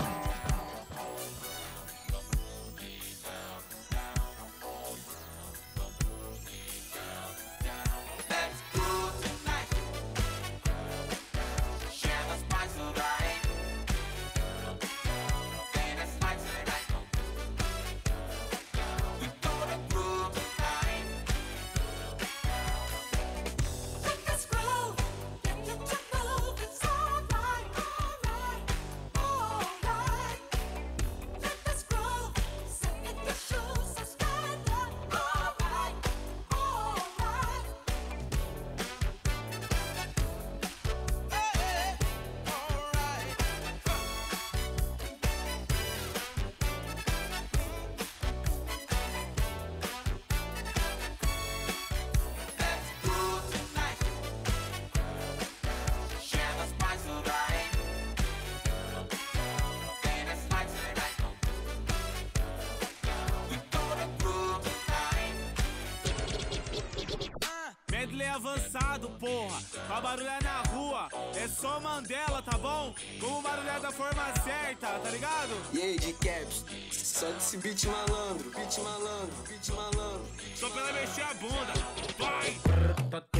Barulho é na rua é só Mandela, tá bom? Como barulhar da forma certa, tá ligado? E aí, de caps, só desse beat malandro, beat malandro, beat malandro. Só pela mexer a bunda, vai! Tá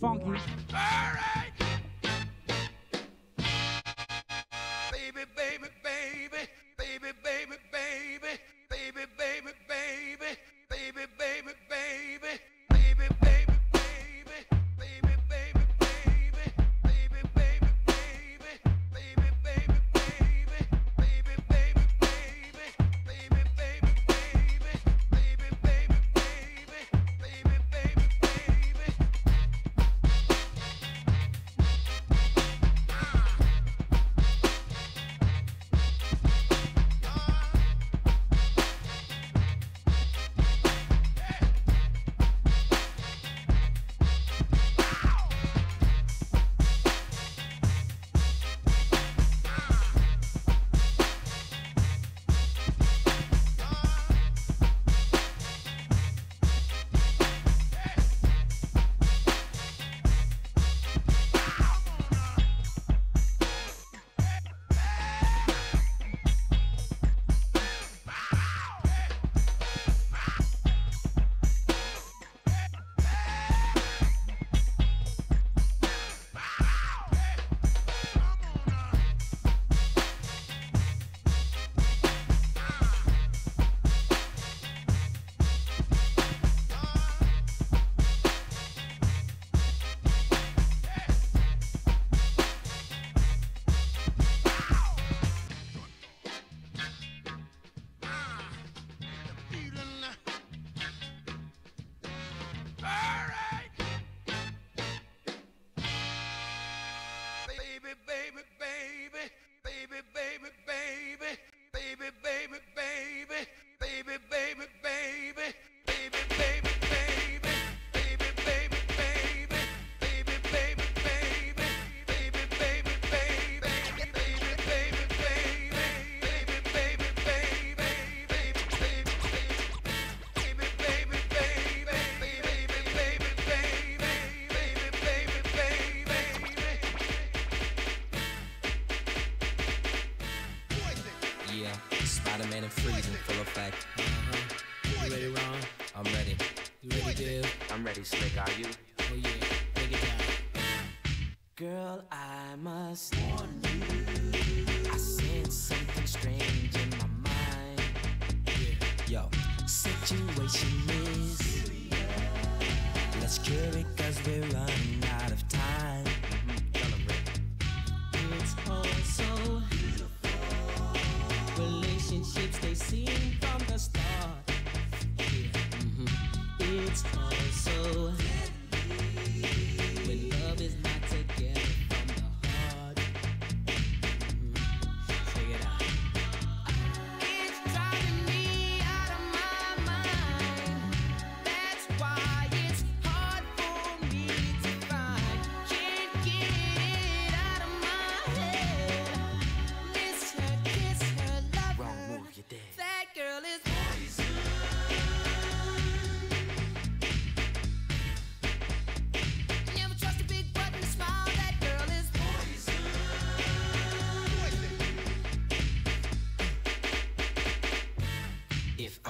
funky. I must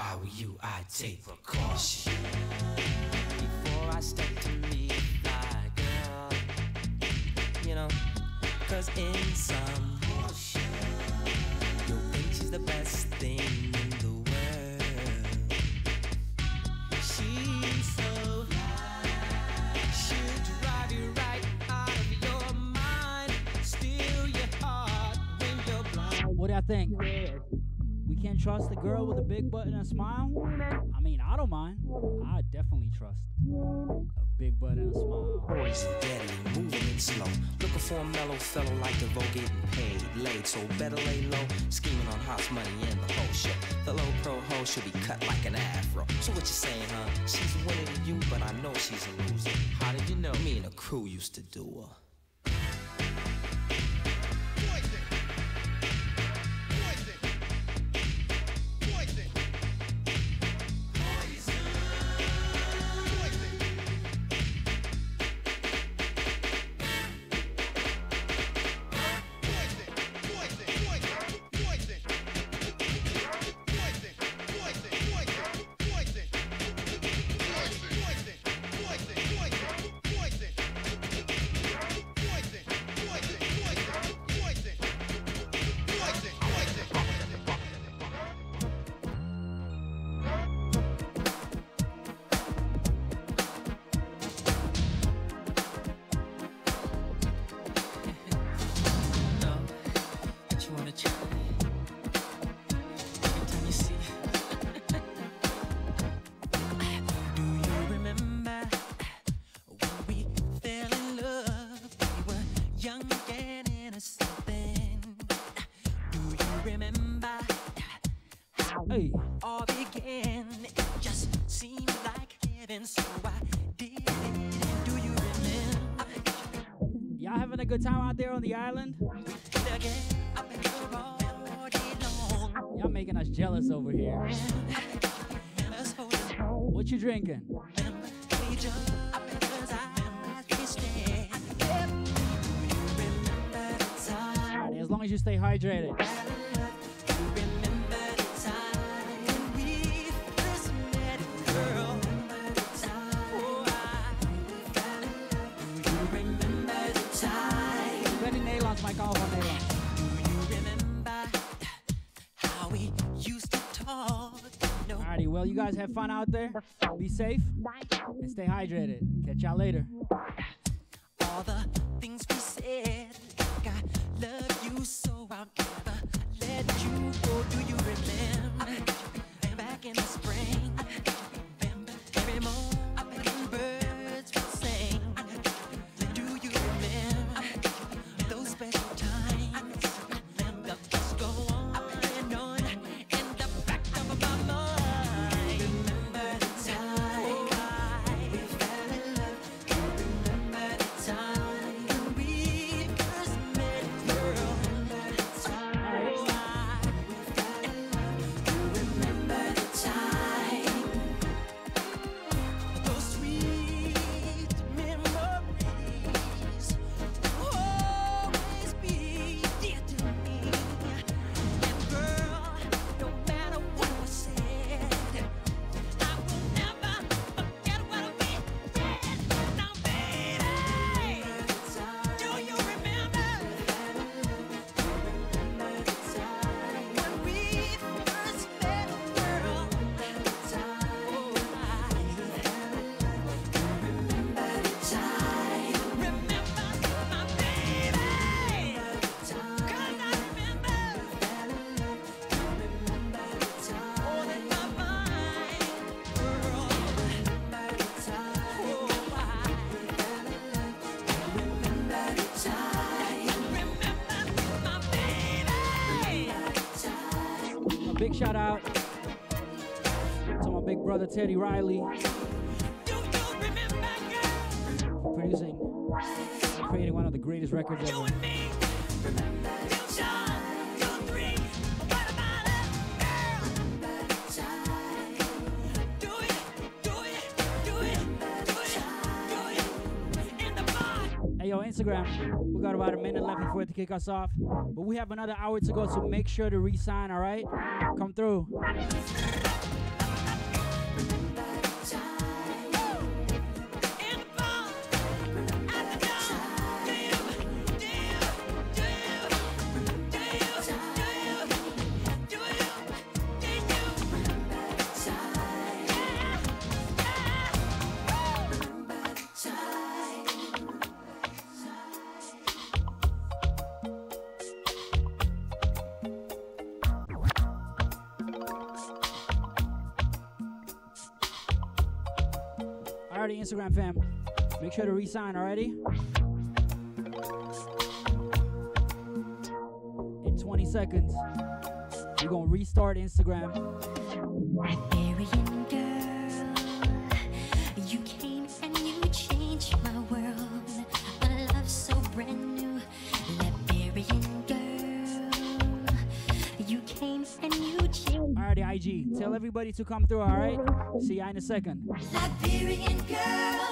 I you, I'd take precaution. Before I step to meet fly girl. You know, cause in some she's the best thing in the world. She's so she'll drive you right out of your mind, steal your heart when you're blind. What do I think? Trust a girl with a big butt and a smile? I mean, I don't mind. I definitely trust a big butt and a smile. Poison deadly, moving it slow. Looking for a mellow fellow like DeVoe getting paid, laid. So better lay low, scheming on hot money in the whole shit. The low pro hoe should be cut like an afro. So what you saying, huh? She's winning you, but I know she's a loser. How did you know? Me and the crew used to do her. Later. Big brother Teddy Riley producing, and creating one of the greatest records ever. Hey yo, Instagram. We got about a minute left before it to kick us off. But we have another hour to go, so make sure to re-sign, alright? Come through. Sure to re-sign. In 20 seconds, we're gonna restart Instagram. Liberian girl, you came and you changed my world. A love so brand new. Liberian girl, you came and you changed. Alrighty, IG. Tell everybody to come through, alright? See ya in a second. Liberian girl,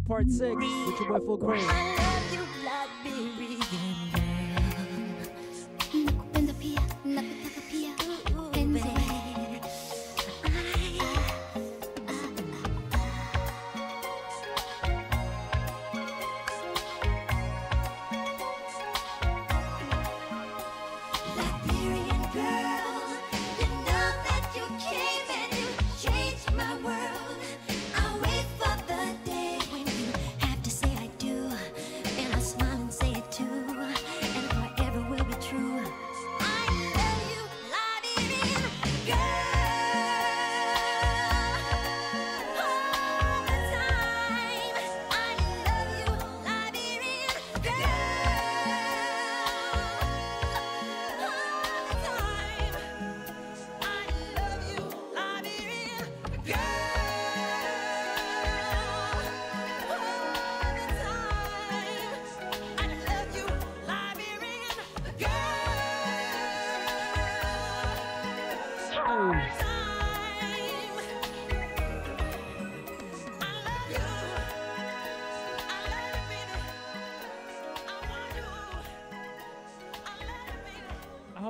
party part six with your boy Full Crate.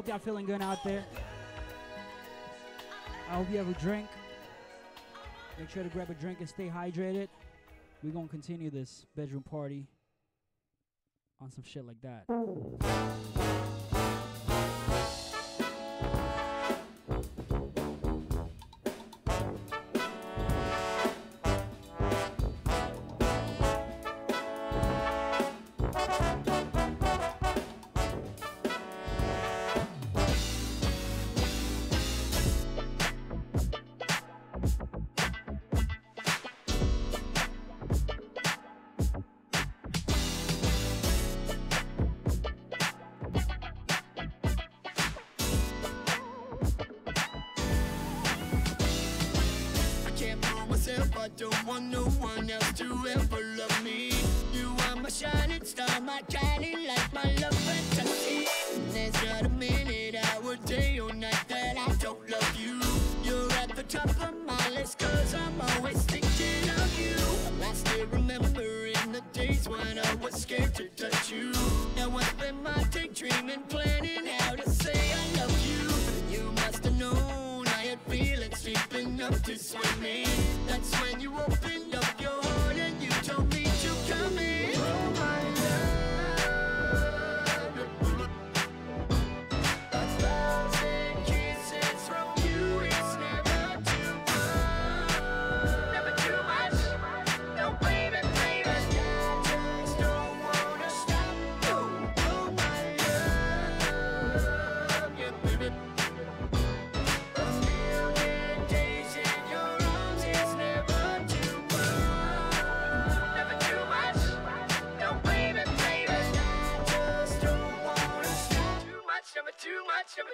Y'all feeling good out there. I hope you have a drink. Make sure to grab a drink and stay hydrated. We're gonna continue this bedroom party on some shit like that.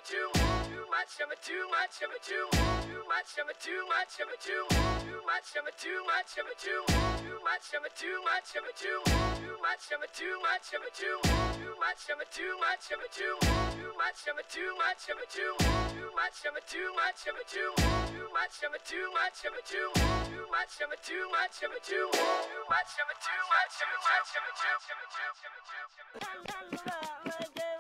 Too much. Too a too, much. too much, Too much. Too a too much, Too much. Too a too, much. too much, Too much. Too a too much, Too much. Too a too, much. too much, Too much. Too a too much, Too much. Too a too, much. too much, Too much. Too a too much, Too much. Too a too, much. too much, Too much. Too a too much, Too much. Too a too, much. too much, Too much. Too a too much, Too much. Too a too, much. too much, Too much. Too a too much, Too much. Too a too, much. too much, Too much. Too a too much, Too much. Too a too, much. too much, Too much. Too a too much, Too much. Too a too, much. too much, Too much. Too a too much, Too much. Too a too, much. too much, Too much. Too a too much, I'm a too, I'm a too, I'm a too, I'm a too.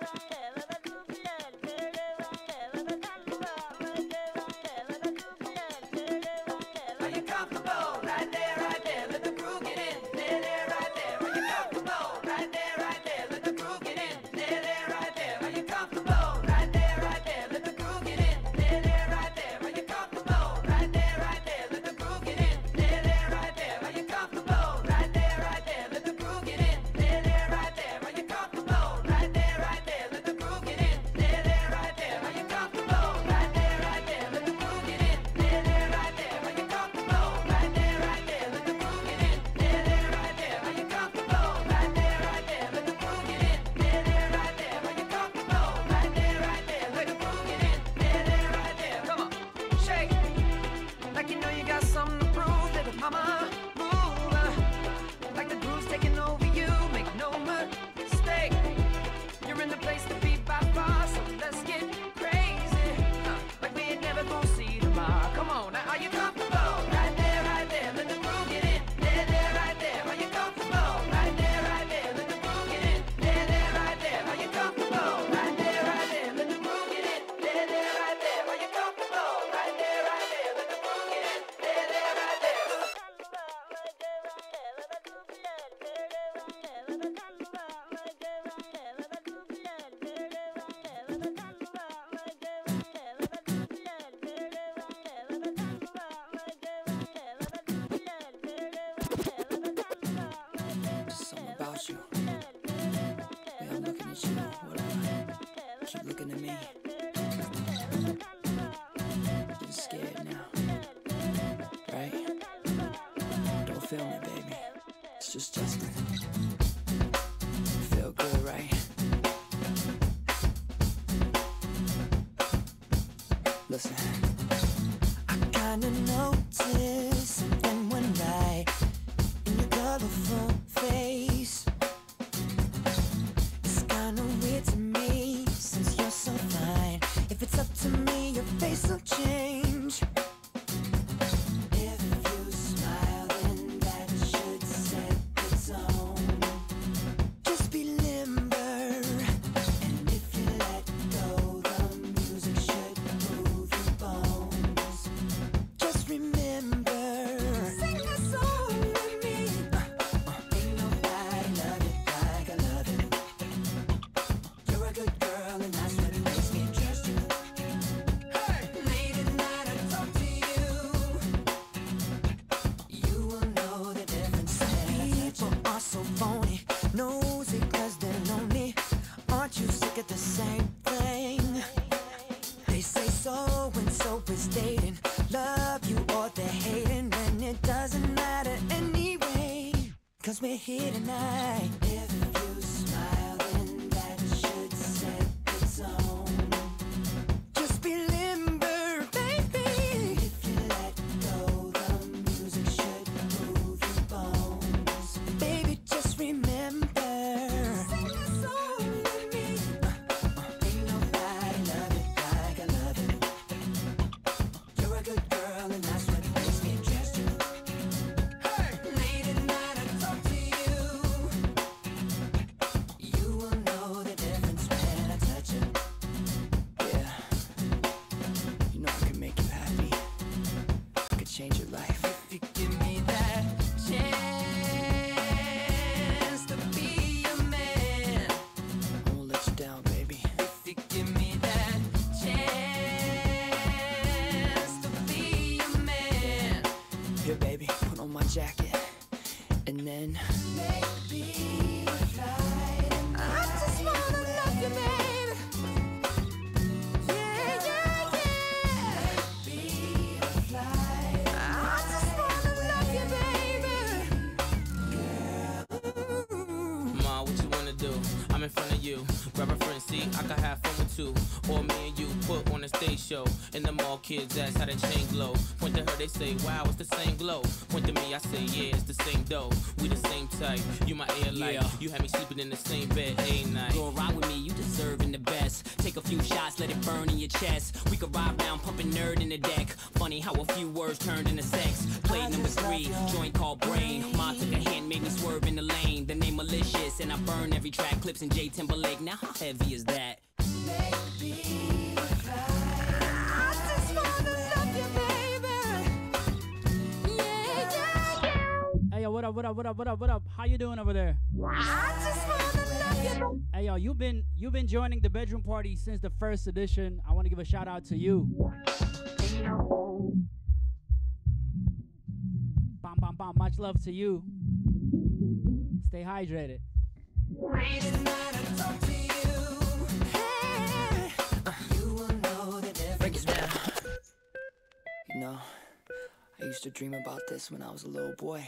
here tonight. Kids ask how the chain glow. Point to her, they say, wow, it's the same glow. Point to me, I say, yeah, it's the same dough. We the same type. You my air light. Yeah. You had me sleeping in the same bed a night. Go ride with me, you deserving the best. Take a few shots, let it burn in your chest. We could ride round, pumping nerd in the deck. Funny how a few words turned into sex. Plate number three, joint called brain. Ma took a hand, made me swerve in the lane. The name malicious, and I burn every track. Clips in J Timberlake. Now how heavy is that? Hey yo, what up, what up, what up, what up, what up? How you doing over there? Hey yo, you've been you've been joining the bedroom party since the first edition. I want to give a shout out to you. Bam bam bam. Much love to you. Stay hydrated. Break it down. You know, I used to dream about this when I was a little boy.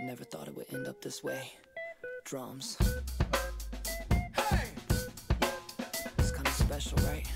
I never thought it would end up this way. Drums. It's kind of special, right?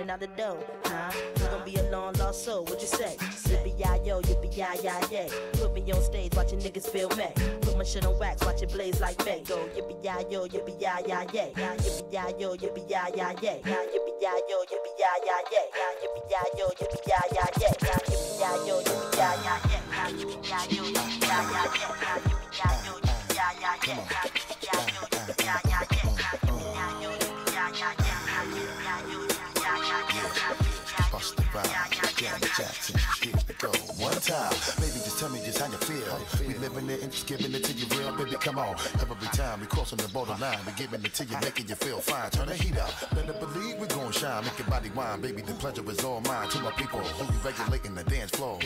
Running out the door, huh? You gonna be a long lost soul, what you say? Yippee yi yo, yippee yi yi yay. Put me on stage, watching niggas feel me. Put my shit on wax, watch it blaze like me. Go yippee yi yo, yippee yi yi yay. Yippee yi yo, yippee yi yi yay. Yippee yi yo, yippee yi yi yay. Yippee yi yo, yippee yi yi yay. Yippee yi yo, yippee yi yi yay. Yippee yi yo, yippee yi yi yay. Yippee yi yo, yippee yi yi yay. Rhyme, Janet Jackson, here we. One time, baby, just tell me just how you feel. We living it and just giving it to you real, baby. Come on, every time we crossing the borderline, we giving it to you, making you feel fine. Turn the heat up, better believe we gon' shine. Make your body wine, baby. The pleasure is all mine. To my people who be regulating the dance floor,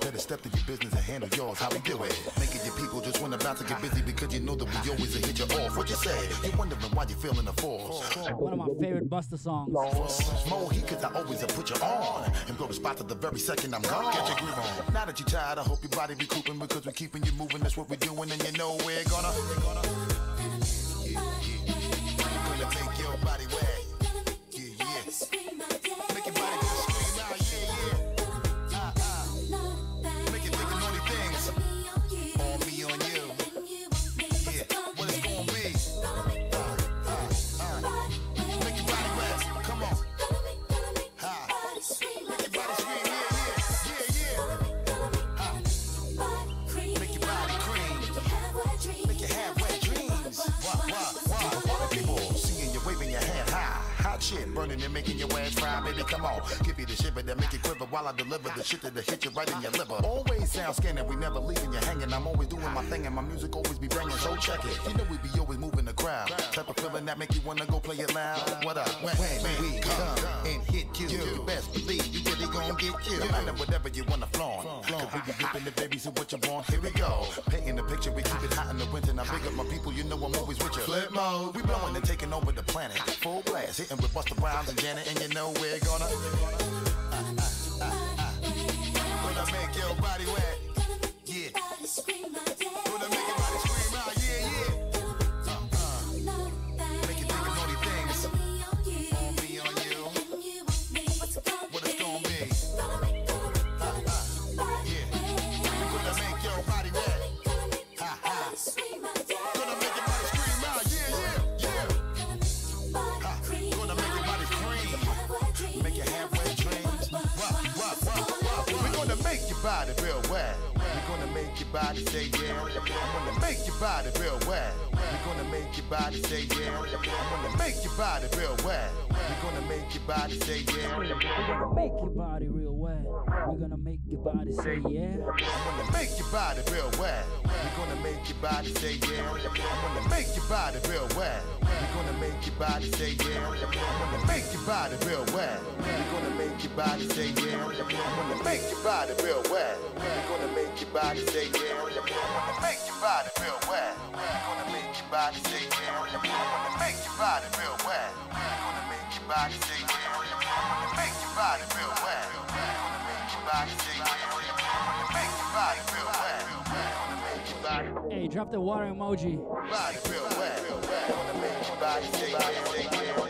better step to your business and handle yours. How we do it? Making your people just wanna about to get busy because you know that we always hit you off. What you say? You wondering why you feeling the force? One of my favorite Busta songs. More heat cause I always put you on And go to spot to the very second I'm gone Get your groove on Now that you're tired I hope your body be cooping Because we're keeping you moving. That's what we're doing And you know we're gonna. Yeah, yeah burning and making your ass fry, baby. Come on, give me the shiver that make you quiver while I deliver the shit that'll hit you right in your liver. Always sound scanning, we never leaving you hanging. I'm always doing my thing and my music always be banging. So check it. You know we be always moving the crowd. Type of feeling that make you wanna go play it loud. What up? When, when we come and hit you, you best believe you gon' get killed. No matter whatever you wanna flaunt. Flaunt. We be ripping the babies and what you want. Here we go. Painting the picture, we keep it hot in the winter. Now big up my people, you know I'm always with you. Flip mode, we blowing and taking over the planet. Full blast, hitting with Busta Rhymes and Janet, and you know we're gonna. Uh, uh, uh, gonna make your body wet. Yeah. Body say yeah. I'm gonna make your body real wet. We're gonna make your body say yeah. I'm gonna make your body real wet. We're gonna make your body say yeah. We're gonna make your body real wet. We're gonna make your body say yeah. I'm gonna make your body real wet. We're gonna make your body say yeah. I'm gonna make your body real wet. We're gonna make your body say yeah. I'm gonna make your body real wet. We're gonna make your body say yeah. I'm gonna make your body real wet. We're gonna make your body say yeah. I'm gonna make your body say yeah. Gonna make your body real wet. Gonna make your body say yeah. Gonna make your body real wet. Gonna make your body say yeah. Gonna make your body real wet. Gonna make your body Hey, drop the water emoji. body real wet. Gonna make your body say yeah.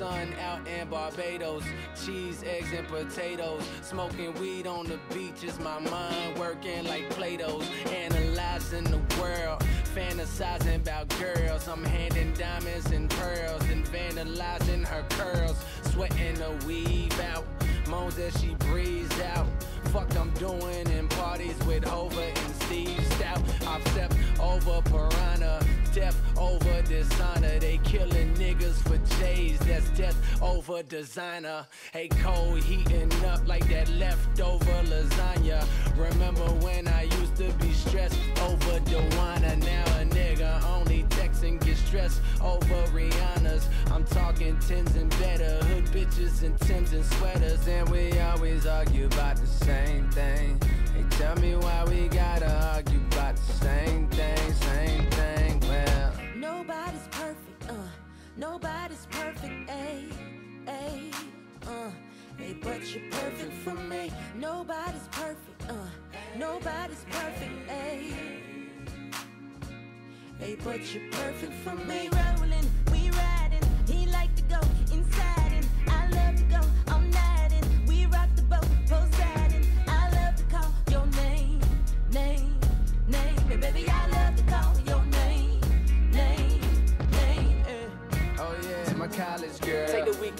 Son out in Barbados, cheese, eggs, and potatoes. Smoking weed on the beach is my mind working like Play-Dohs. Analyzing the world, fantasizing about girls. I'm handing diamonds and pearls and vandalizing her curls, sweating the weave out. Moans as she breathes out. Fuck, I'm doing in parties with Hova and Steve Stoute. I've stepped over Piranha, death over dishonor. They killing niggas for J's, that's death over designer. Hey, cold heating up like that leftover lasagna. Remember when I used to be stressed over Dewana? Now a nigga only texts and gets stressed over Rihanna's. I'm talking tens and better, hood bitches and Tims and sweaters, and we always argue about the same thing. Hey, tell me why we gotta argue about the same thing, same thing. Well, Nobody's perfect, uh. Nobody's perfect, ayy, ayy, uh. Hey, but you're perfect for me. Nobody's perfect, uh. Nobody's perfect, ayy. Hey, but you're perfect for me. We rolling, we riding.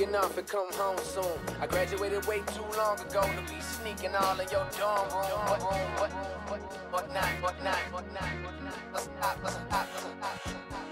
Weekend off and come home soon. I graduated way too long ago to be sneaking all in your dorm room. What, what, what, what what what what stop, let's stop, let's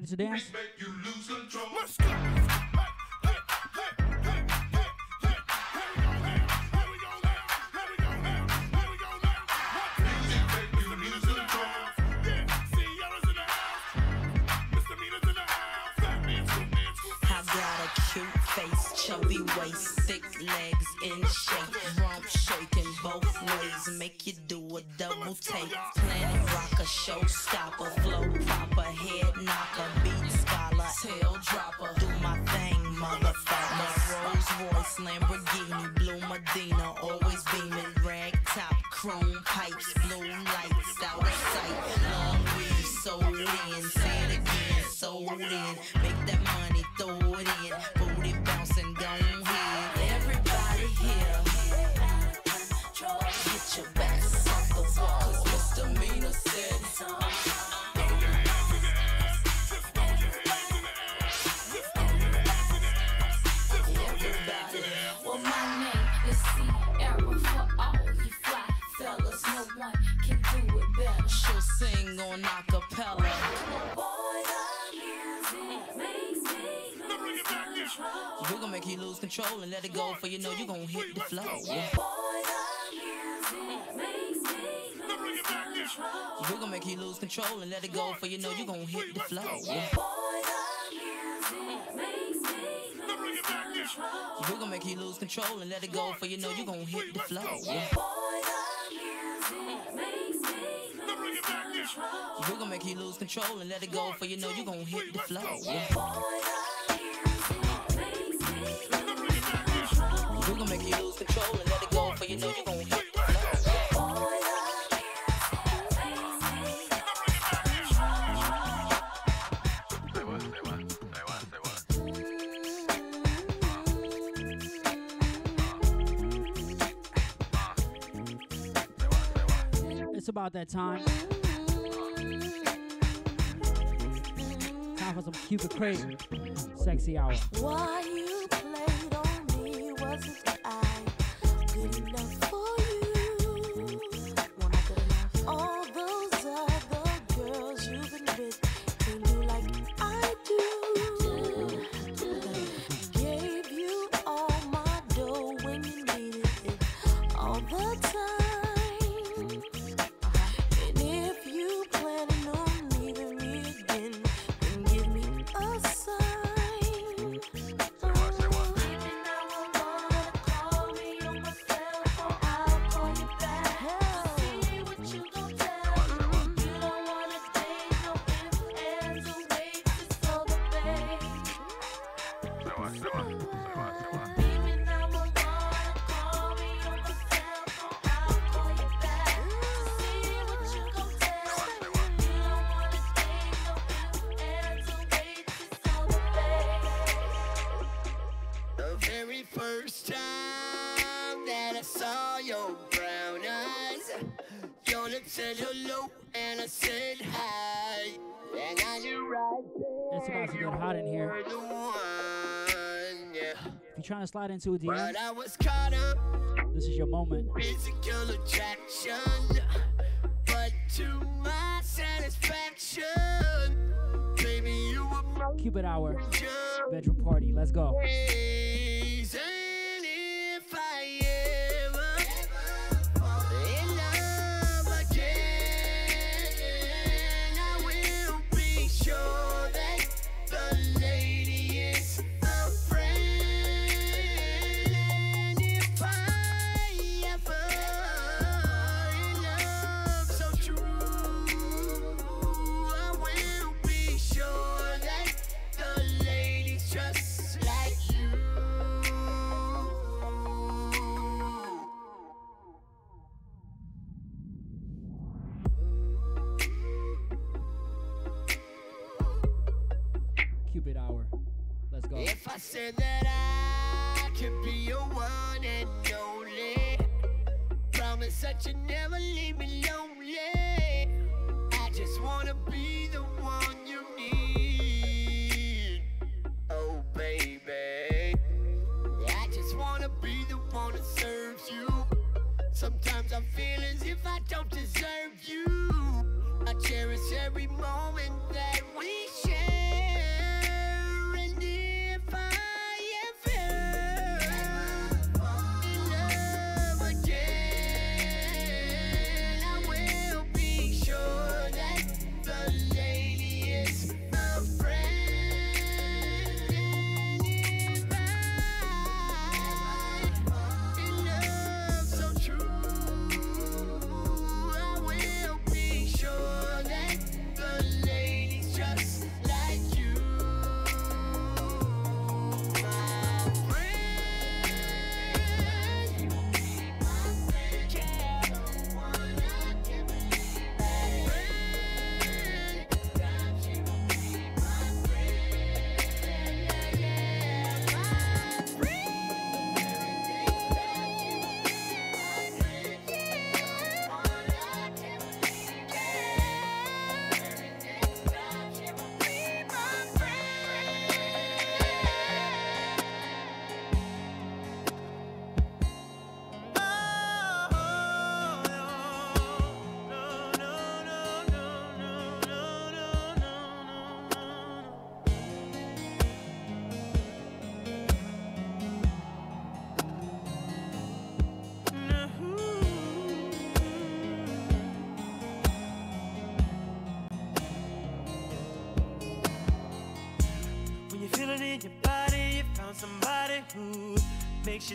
ready to dance? We gon' make you lose control and let it go, for you know you gon' hit the flow. Yeah. We gon' make you lose control and let it go, for you know you gon' hit the flow. Yeah. We gon' make you lose control and let it go, for you know you gon' hit the flow. Yeah. We gon' make you lose control and let it go, for you know you gon' about that time. Time for some cupid Crate. Sexy hour. What? fighting the end. This is your moment.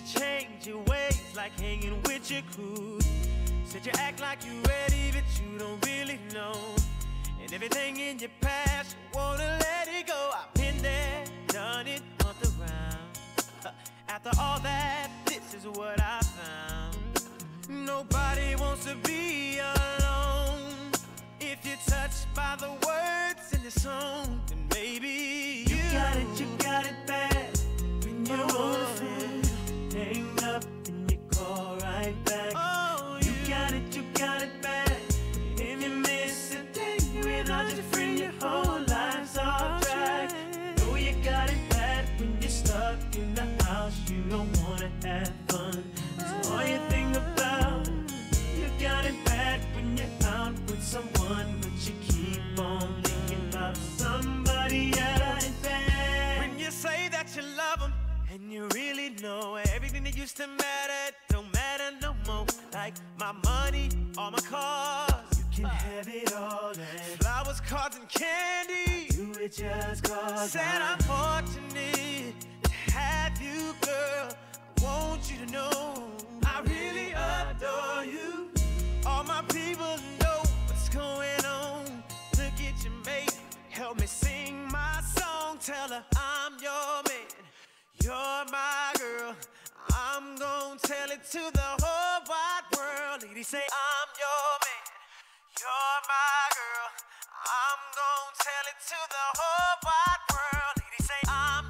Stop. change your ways like hanging with your crew. Said you act like you my money, all my cars, you can have it all. And flowers, cards, and candy. Do it just cause Said I'm fortunate to have you, girl. I want you to know I really adore you. All my people know what's going on. Look at your mate, help me sing my song. Tell her I'm your man, you're my girl. I'm gonna tell it to the whole wide world. Lady say I'm your man, you're my girl. I'm gonna tell it to the whole wide world. Lady say I'm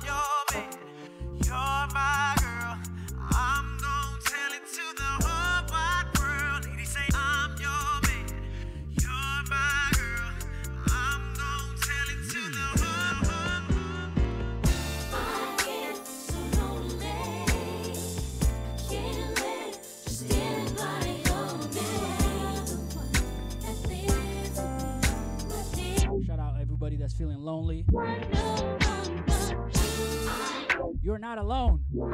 feeling lonely. You're not alone. We're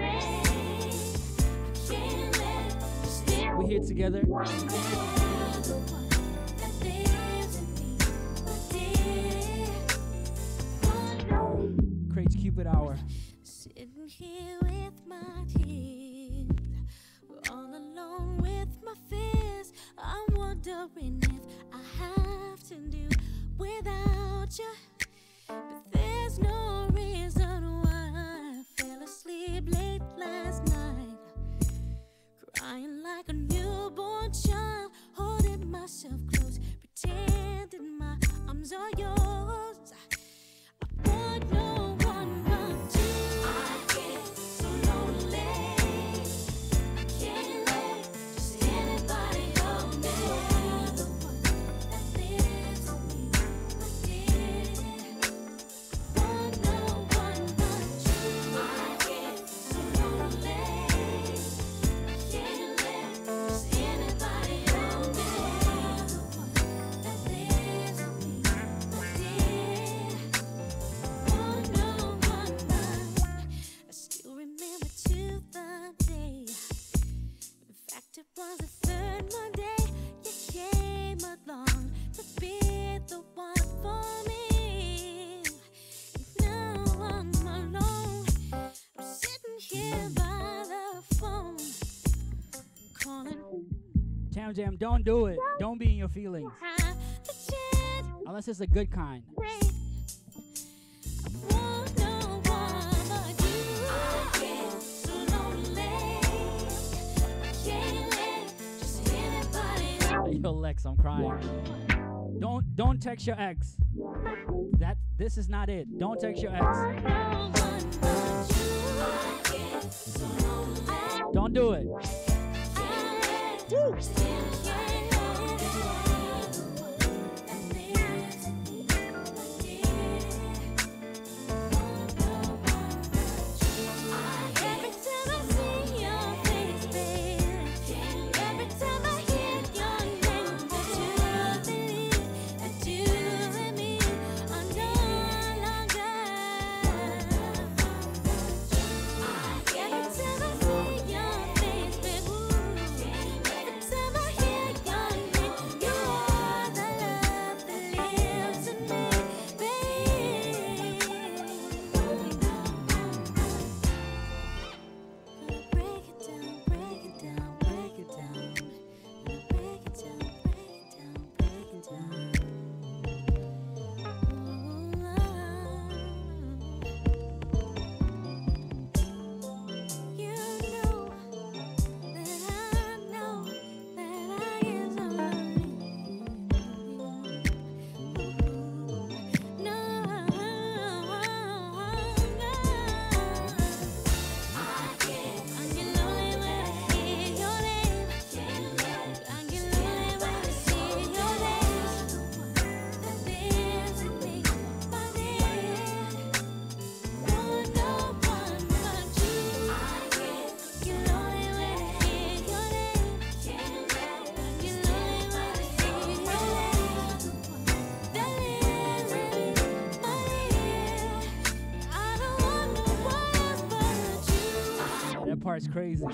here together. Crates Cupid Hour. Sitting here with my all alone with my fears. I'm wondering if I have to do without you. But there's no reason why I fell asleep late last night, crying like a newborn child, holding myself close, pretending my arms are yours. Tam Jam, don't do it. Don't be in your feelings. Unless it's a good kind. Yo, Lex, I'm crying. Don't don't text your ex. That this is not it. Don't text your ex. Don't do it. Every crazy.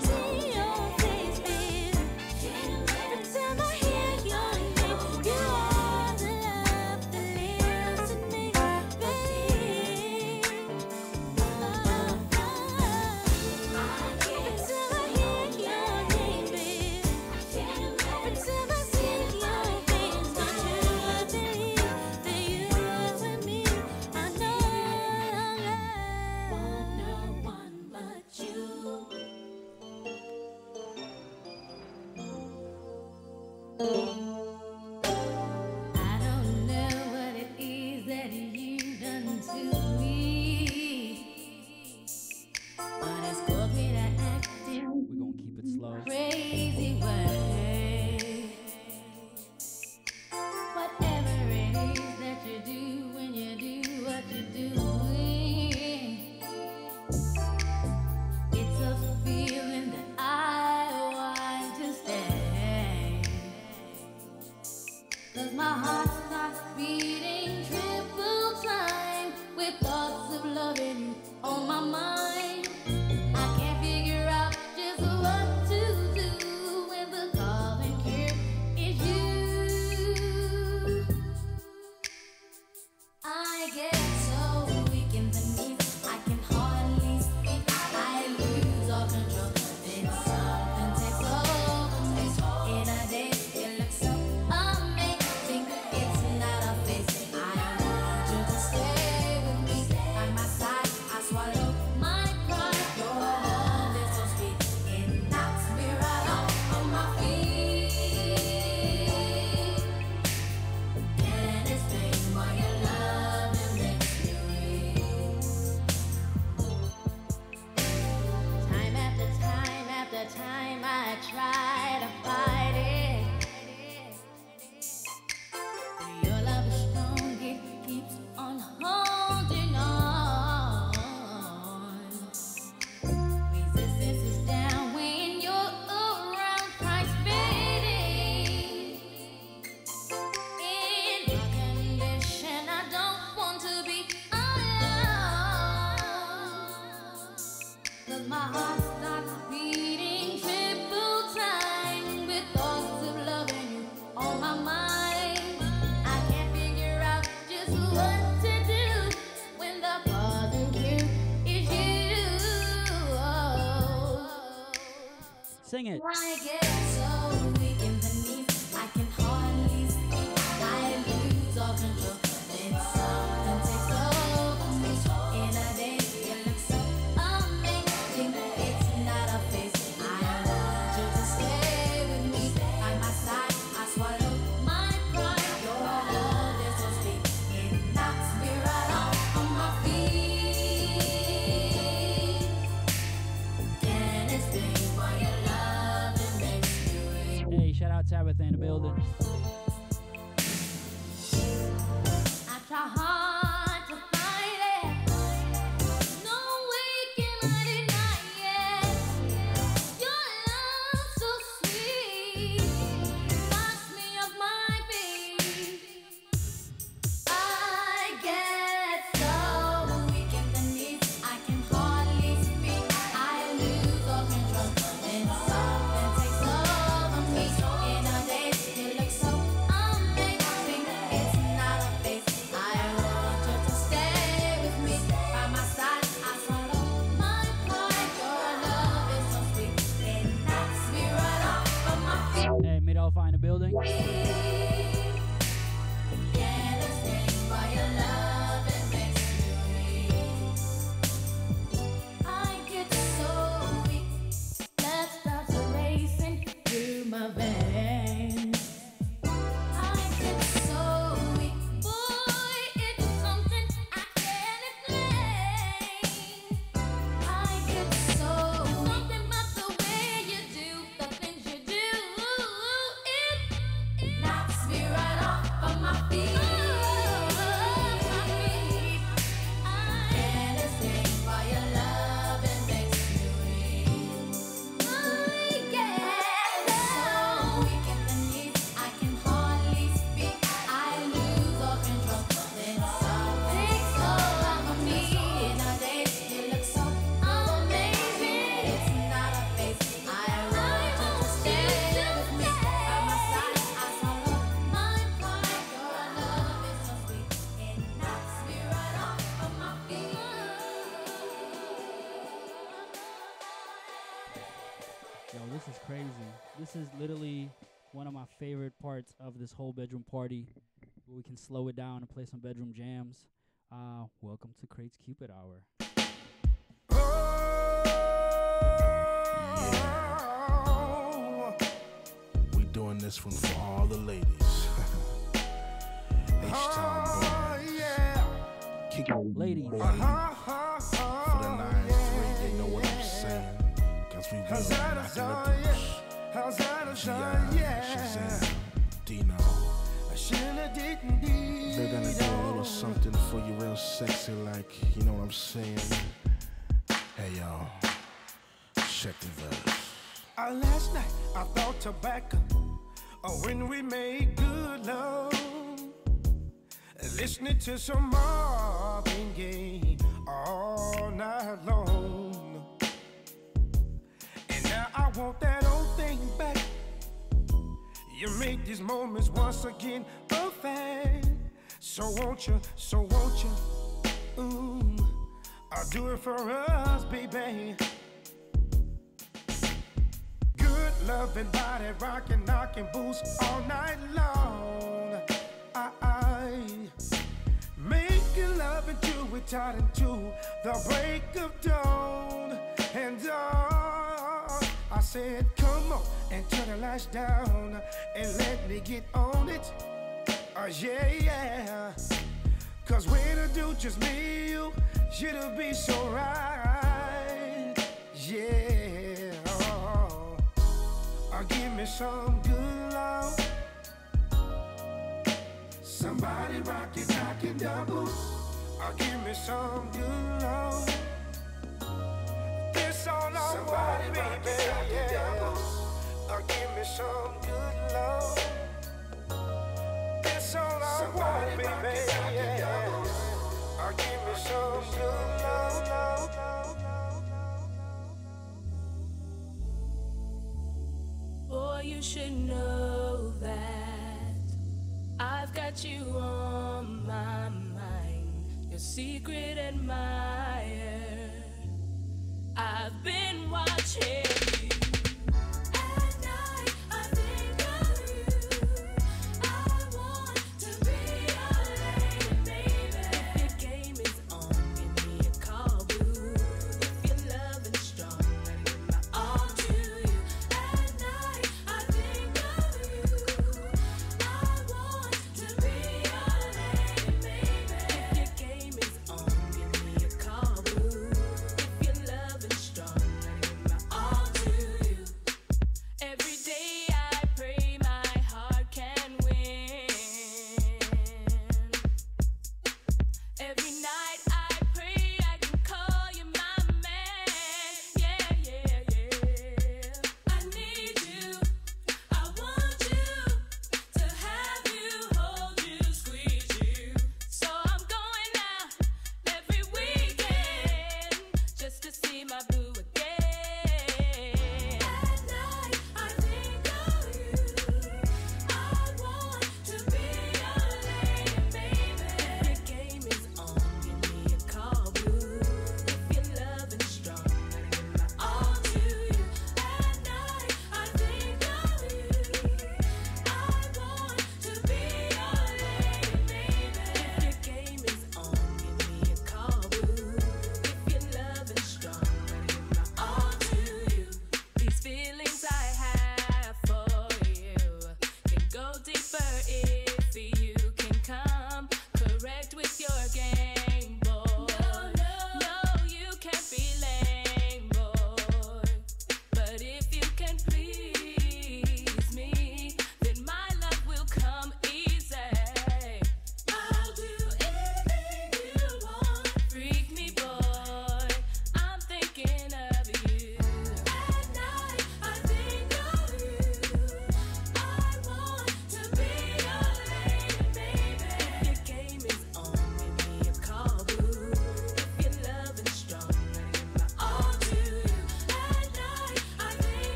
Sing it. Of this whole bedroom party. Where we can slow it down and play some bedroom jams. Uh, welcome to Crates Cupid Hour. We doing this one for all the ladies. H-Town boys. Kick Ladies. For the nine three, you know what I'm saying. Cause we will knocking the deuce. G.I., Shazam, They're gonna do a little something for you real sexy like, you know what I'm saying? Hey y'all, check the verse. Uh, last night I thought tobacco uh, when we made good love. Listening to some Marvin Gaye all night long. And now I want that. You make these moments once again fact. So won't you, so won't you, ooh, I'll do it for us, baby. Good loving body, rocking, knocking boots all night long. I, I making love into it, tied into the break of dawn. And uh, I said, come on and turn the lights down and let me get on it. Oh, yeah, yeah. Cause when I do just me, you, it'll be so right. Yeah. Oh, uh, give me some good love. Somebody rock it, rock it double. Uh, give me some good love. This all I want, baby. Yeah. Uh, give me some good love. This all I want, baby. Yeah. Uh, give me some good love. love, love, love. Boy, you should know that I've got you on my mind, your secret admirer. I've been watching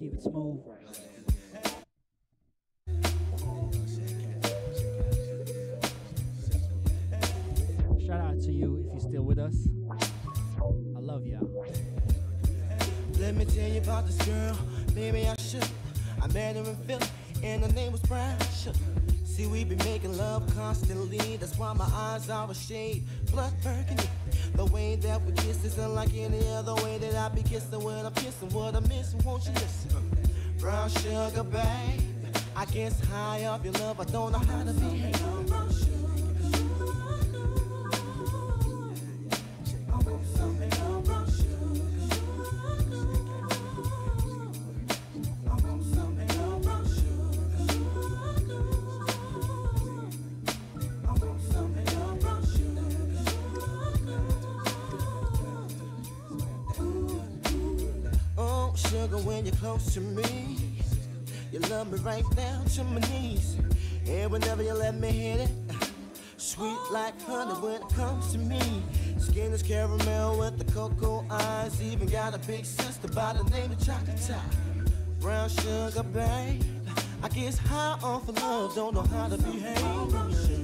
keep it smooth. Shout out to you if you're still with us. I love y'all. Let me tell you about this girl, maybe I should. I met her in Philly, and her name was Sugar. See, we been making love constantly, that's why my eyes are a shade blood burgundy. The way that we kiss is unlike any other way that I be kissing when I'm kissing. What I'm missing, won't you listen? Brown sugar, babe. I guess high off your love, I don't know how to behave. Oh, sugar, when you're close to me, love me right down to my knees. And whenever you let me hit it, uh, sweet like honey when it comes to me. Skin is caramel with the cocoa eyes. Even got a big sister by the name of Chocolate Brown sugar, babe. I guess high off of love, don't know how to behave.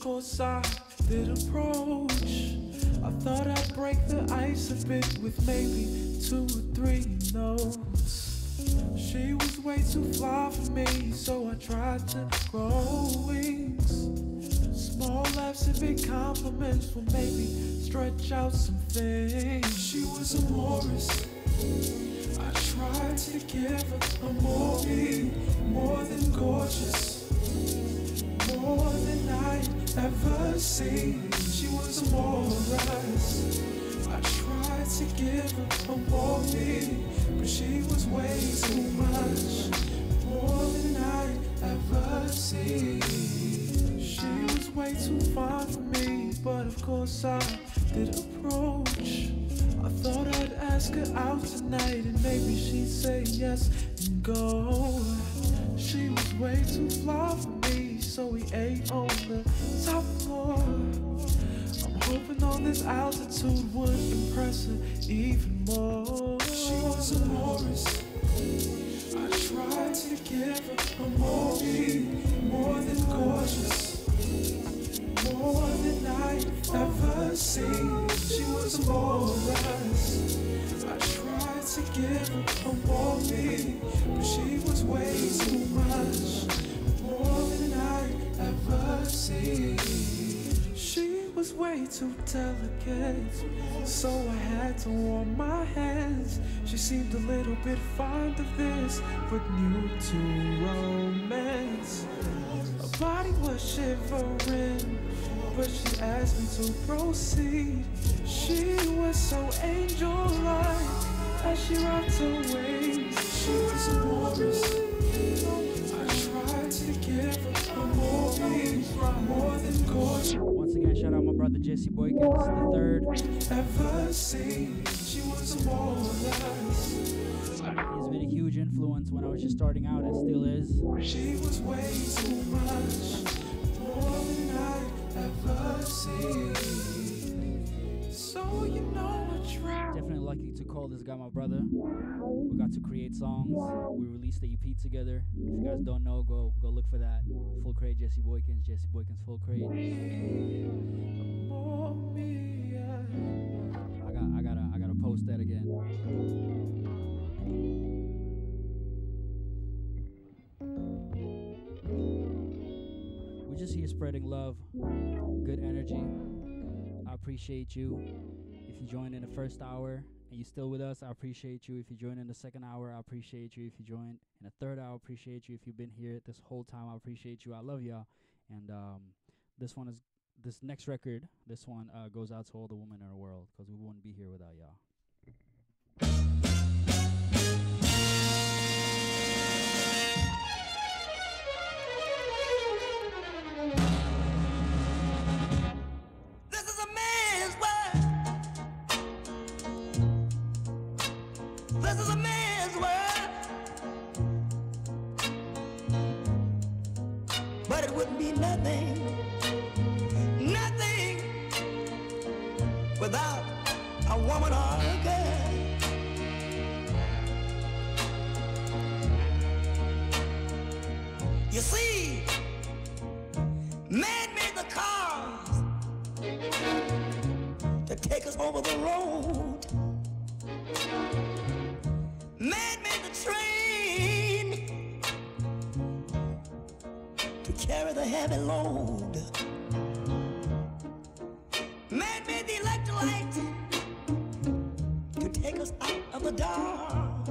Of course I did approach. I thought I'd break the ice a bit with maybe two or three notes. She was way too fly for me, so I tried to grow wings. Small laughs and big compliments will maybe stretch out some things. She was a Morris. I tried to give her a more, She was a Morris. I tried to give her a more, this altitude would impress her even more. She was a Morris. I tried to give her a more, more than gorgeous, more than I'd ever seen. She was a Morris. I tried to give her a more, but she was way too much, way too delicate, so I had to warm my hands. She seemed a little bit fond of this, but new to romance. Her body was shivering, but she asked me to proceed. She was so angel-like as she rocked her. She was a Morris. I tried to give her more, more than gorgeous. Again, shout out my brother Jesse Boykins, the third. She was a He's been a huge influence when I was just starting out and still is. She was way too much, more than I'd ever seen. So you know. Definitely lucky to call this guy my brother. We got to create songs. We released the EP together. If you guys don't know, go go look for that. Full crate Jesse Boykins, Jesse Boykins Full Crate. I got I gotta I gotta post that again. We're just here spreading love, good energy. Appreciate you. If you joined in the first hour and you're still with us, I appreciate you. If you joined in the second hour, I appreciate you. If you joined in the third hour, I appreciate you. If you've been here this whole time, I appreciate you. I love y'all. And um, this one is this next record. This one uh, goes out to all the women in the world because we wouldn't be here without y'all. This This is a man's world. But it wouldn't be nothing, nothing without a woman or a girl. You see, man made the cars to take us over the road. Made the train to carry the heavy load. Made the electric light to take us out of the dark.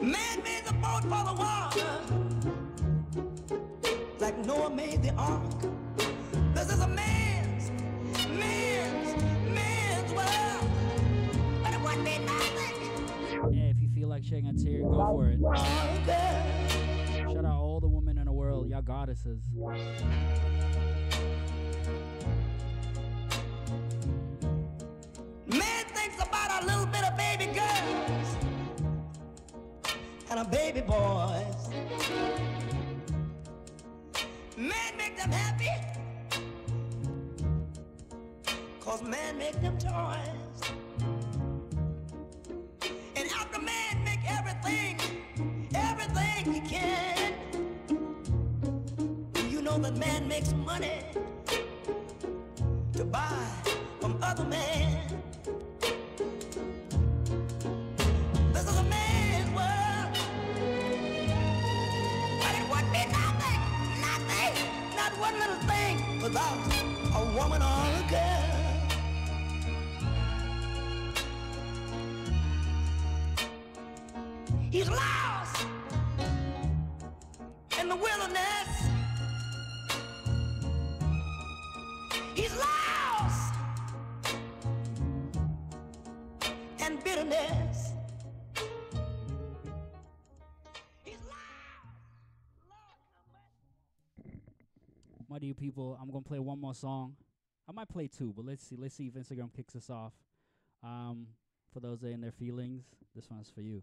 Made the boat for the water like Noah made the ark. Shedding a go for it. Shout out all the women in the world, y'all goddesses. Man thinks about a little bit of baby girls and a baby boys. Man make them happy Cause man make them toys. And after man everything, everything he can, another man makes money to buy from other men. This is a man's world. But it would be nothing, nothing, not one little thing without a woman or a girl. He's lost in the wilderness. He's lost in bitterness. My dear people, I'm gonna play one more song. I might play two, but let's see. Let's see if Instagram kicks us off. Um, for those that are in their feelings, this one's for you.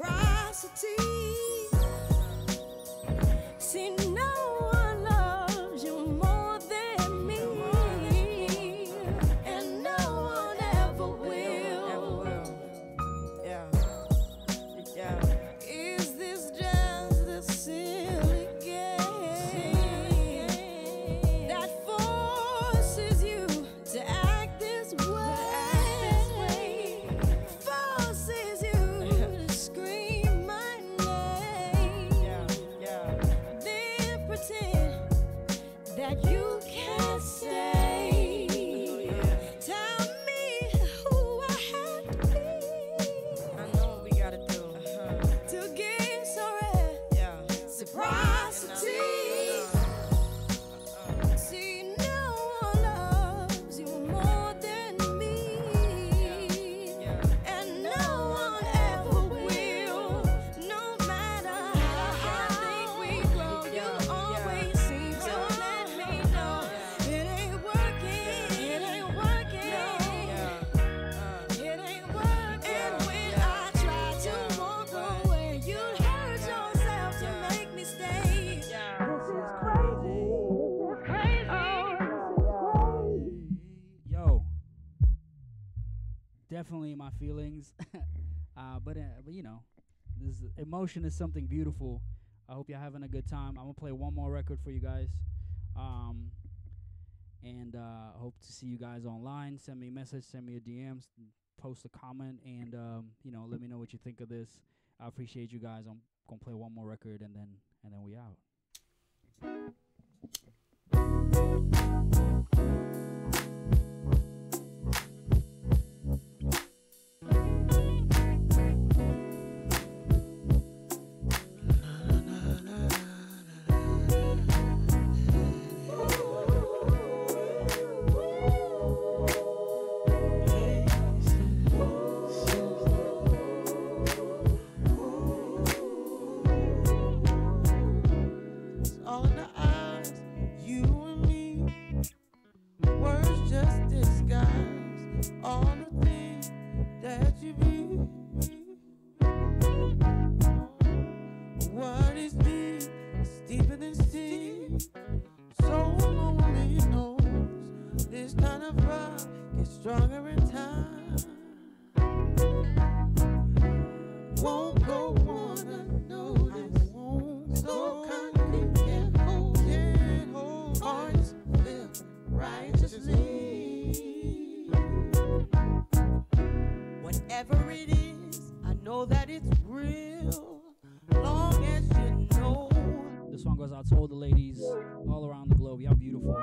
reciprocity. See, emotion is something beautiful. I hope you're having a good time. I'm gonna play one more record for you guys. Um, and uh, hope to see you guys online. Send me a message, send me a DMs, post a comment, and um, you know, let me know what you think of this. I appreciate you guys. I'm gonna play one more record and then and then we out. That you be. What is deep is deeper than. So only knows this kind of gets stronger in time. Whatever it is, I know that it's real. Long as you know. This one goes out to all the ladies all around the globe. Y'all beautiful.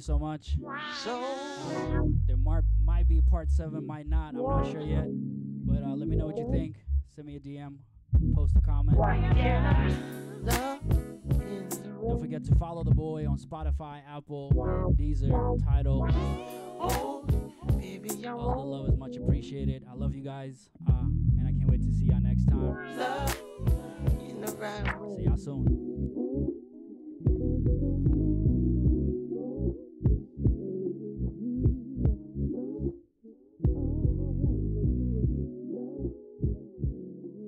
You so much. So There might might be part seven, might not. I'm not sure yet. But uh, let me know what you think. Send me a DM, post a comment. Don't forget to follow the boy on Spotify, Apple, Deezer, Tidal. All the love is much appreciated. I love you guys, uh, and I can't wait to see y'all next time. See y'all soon.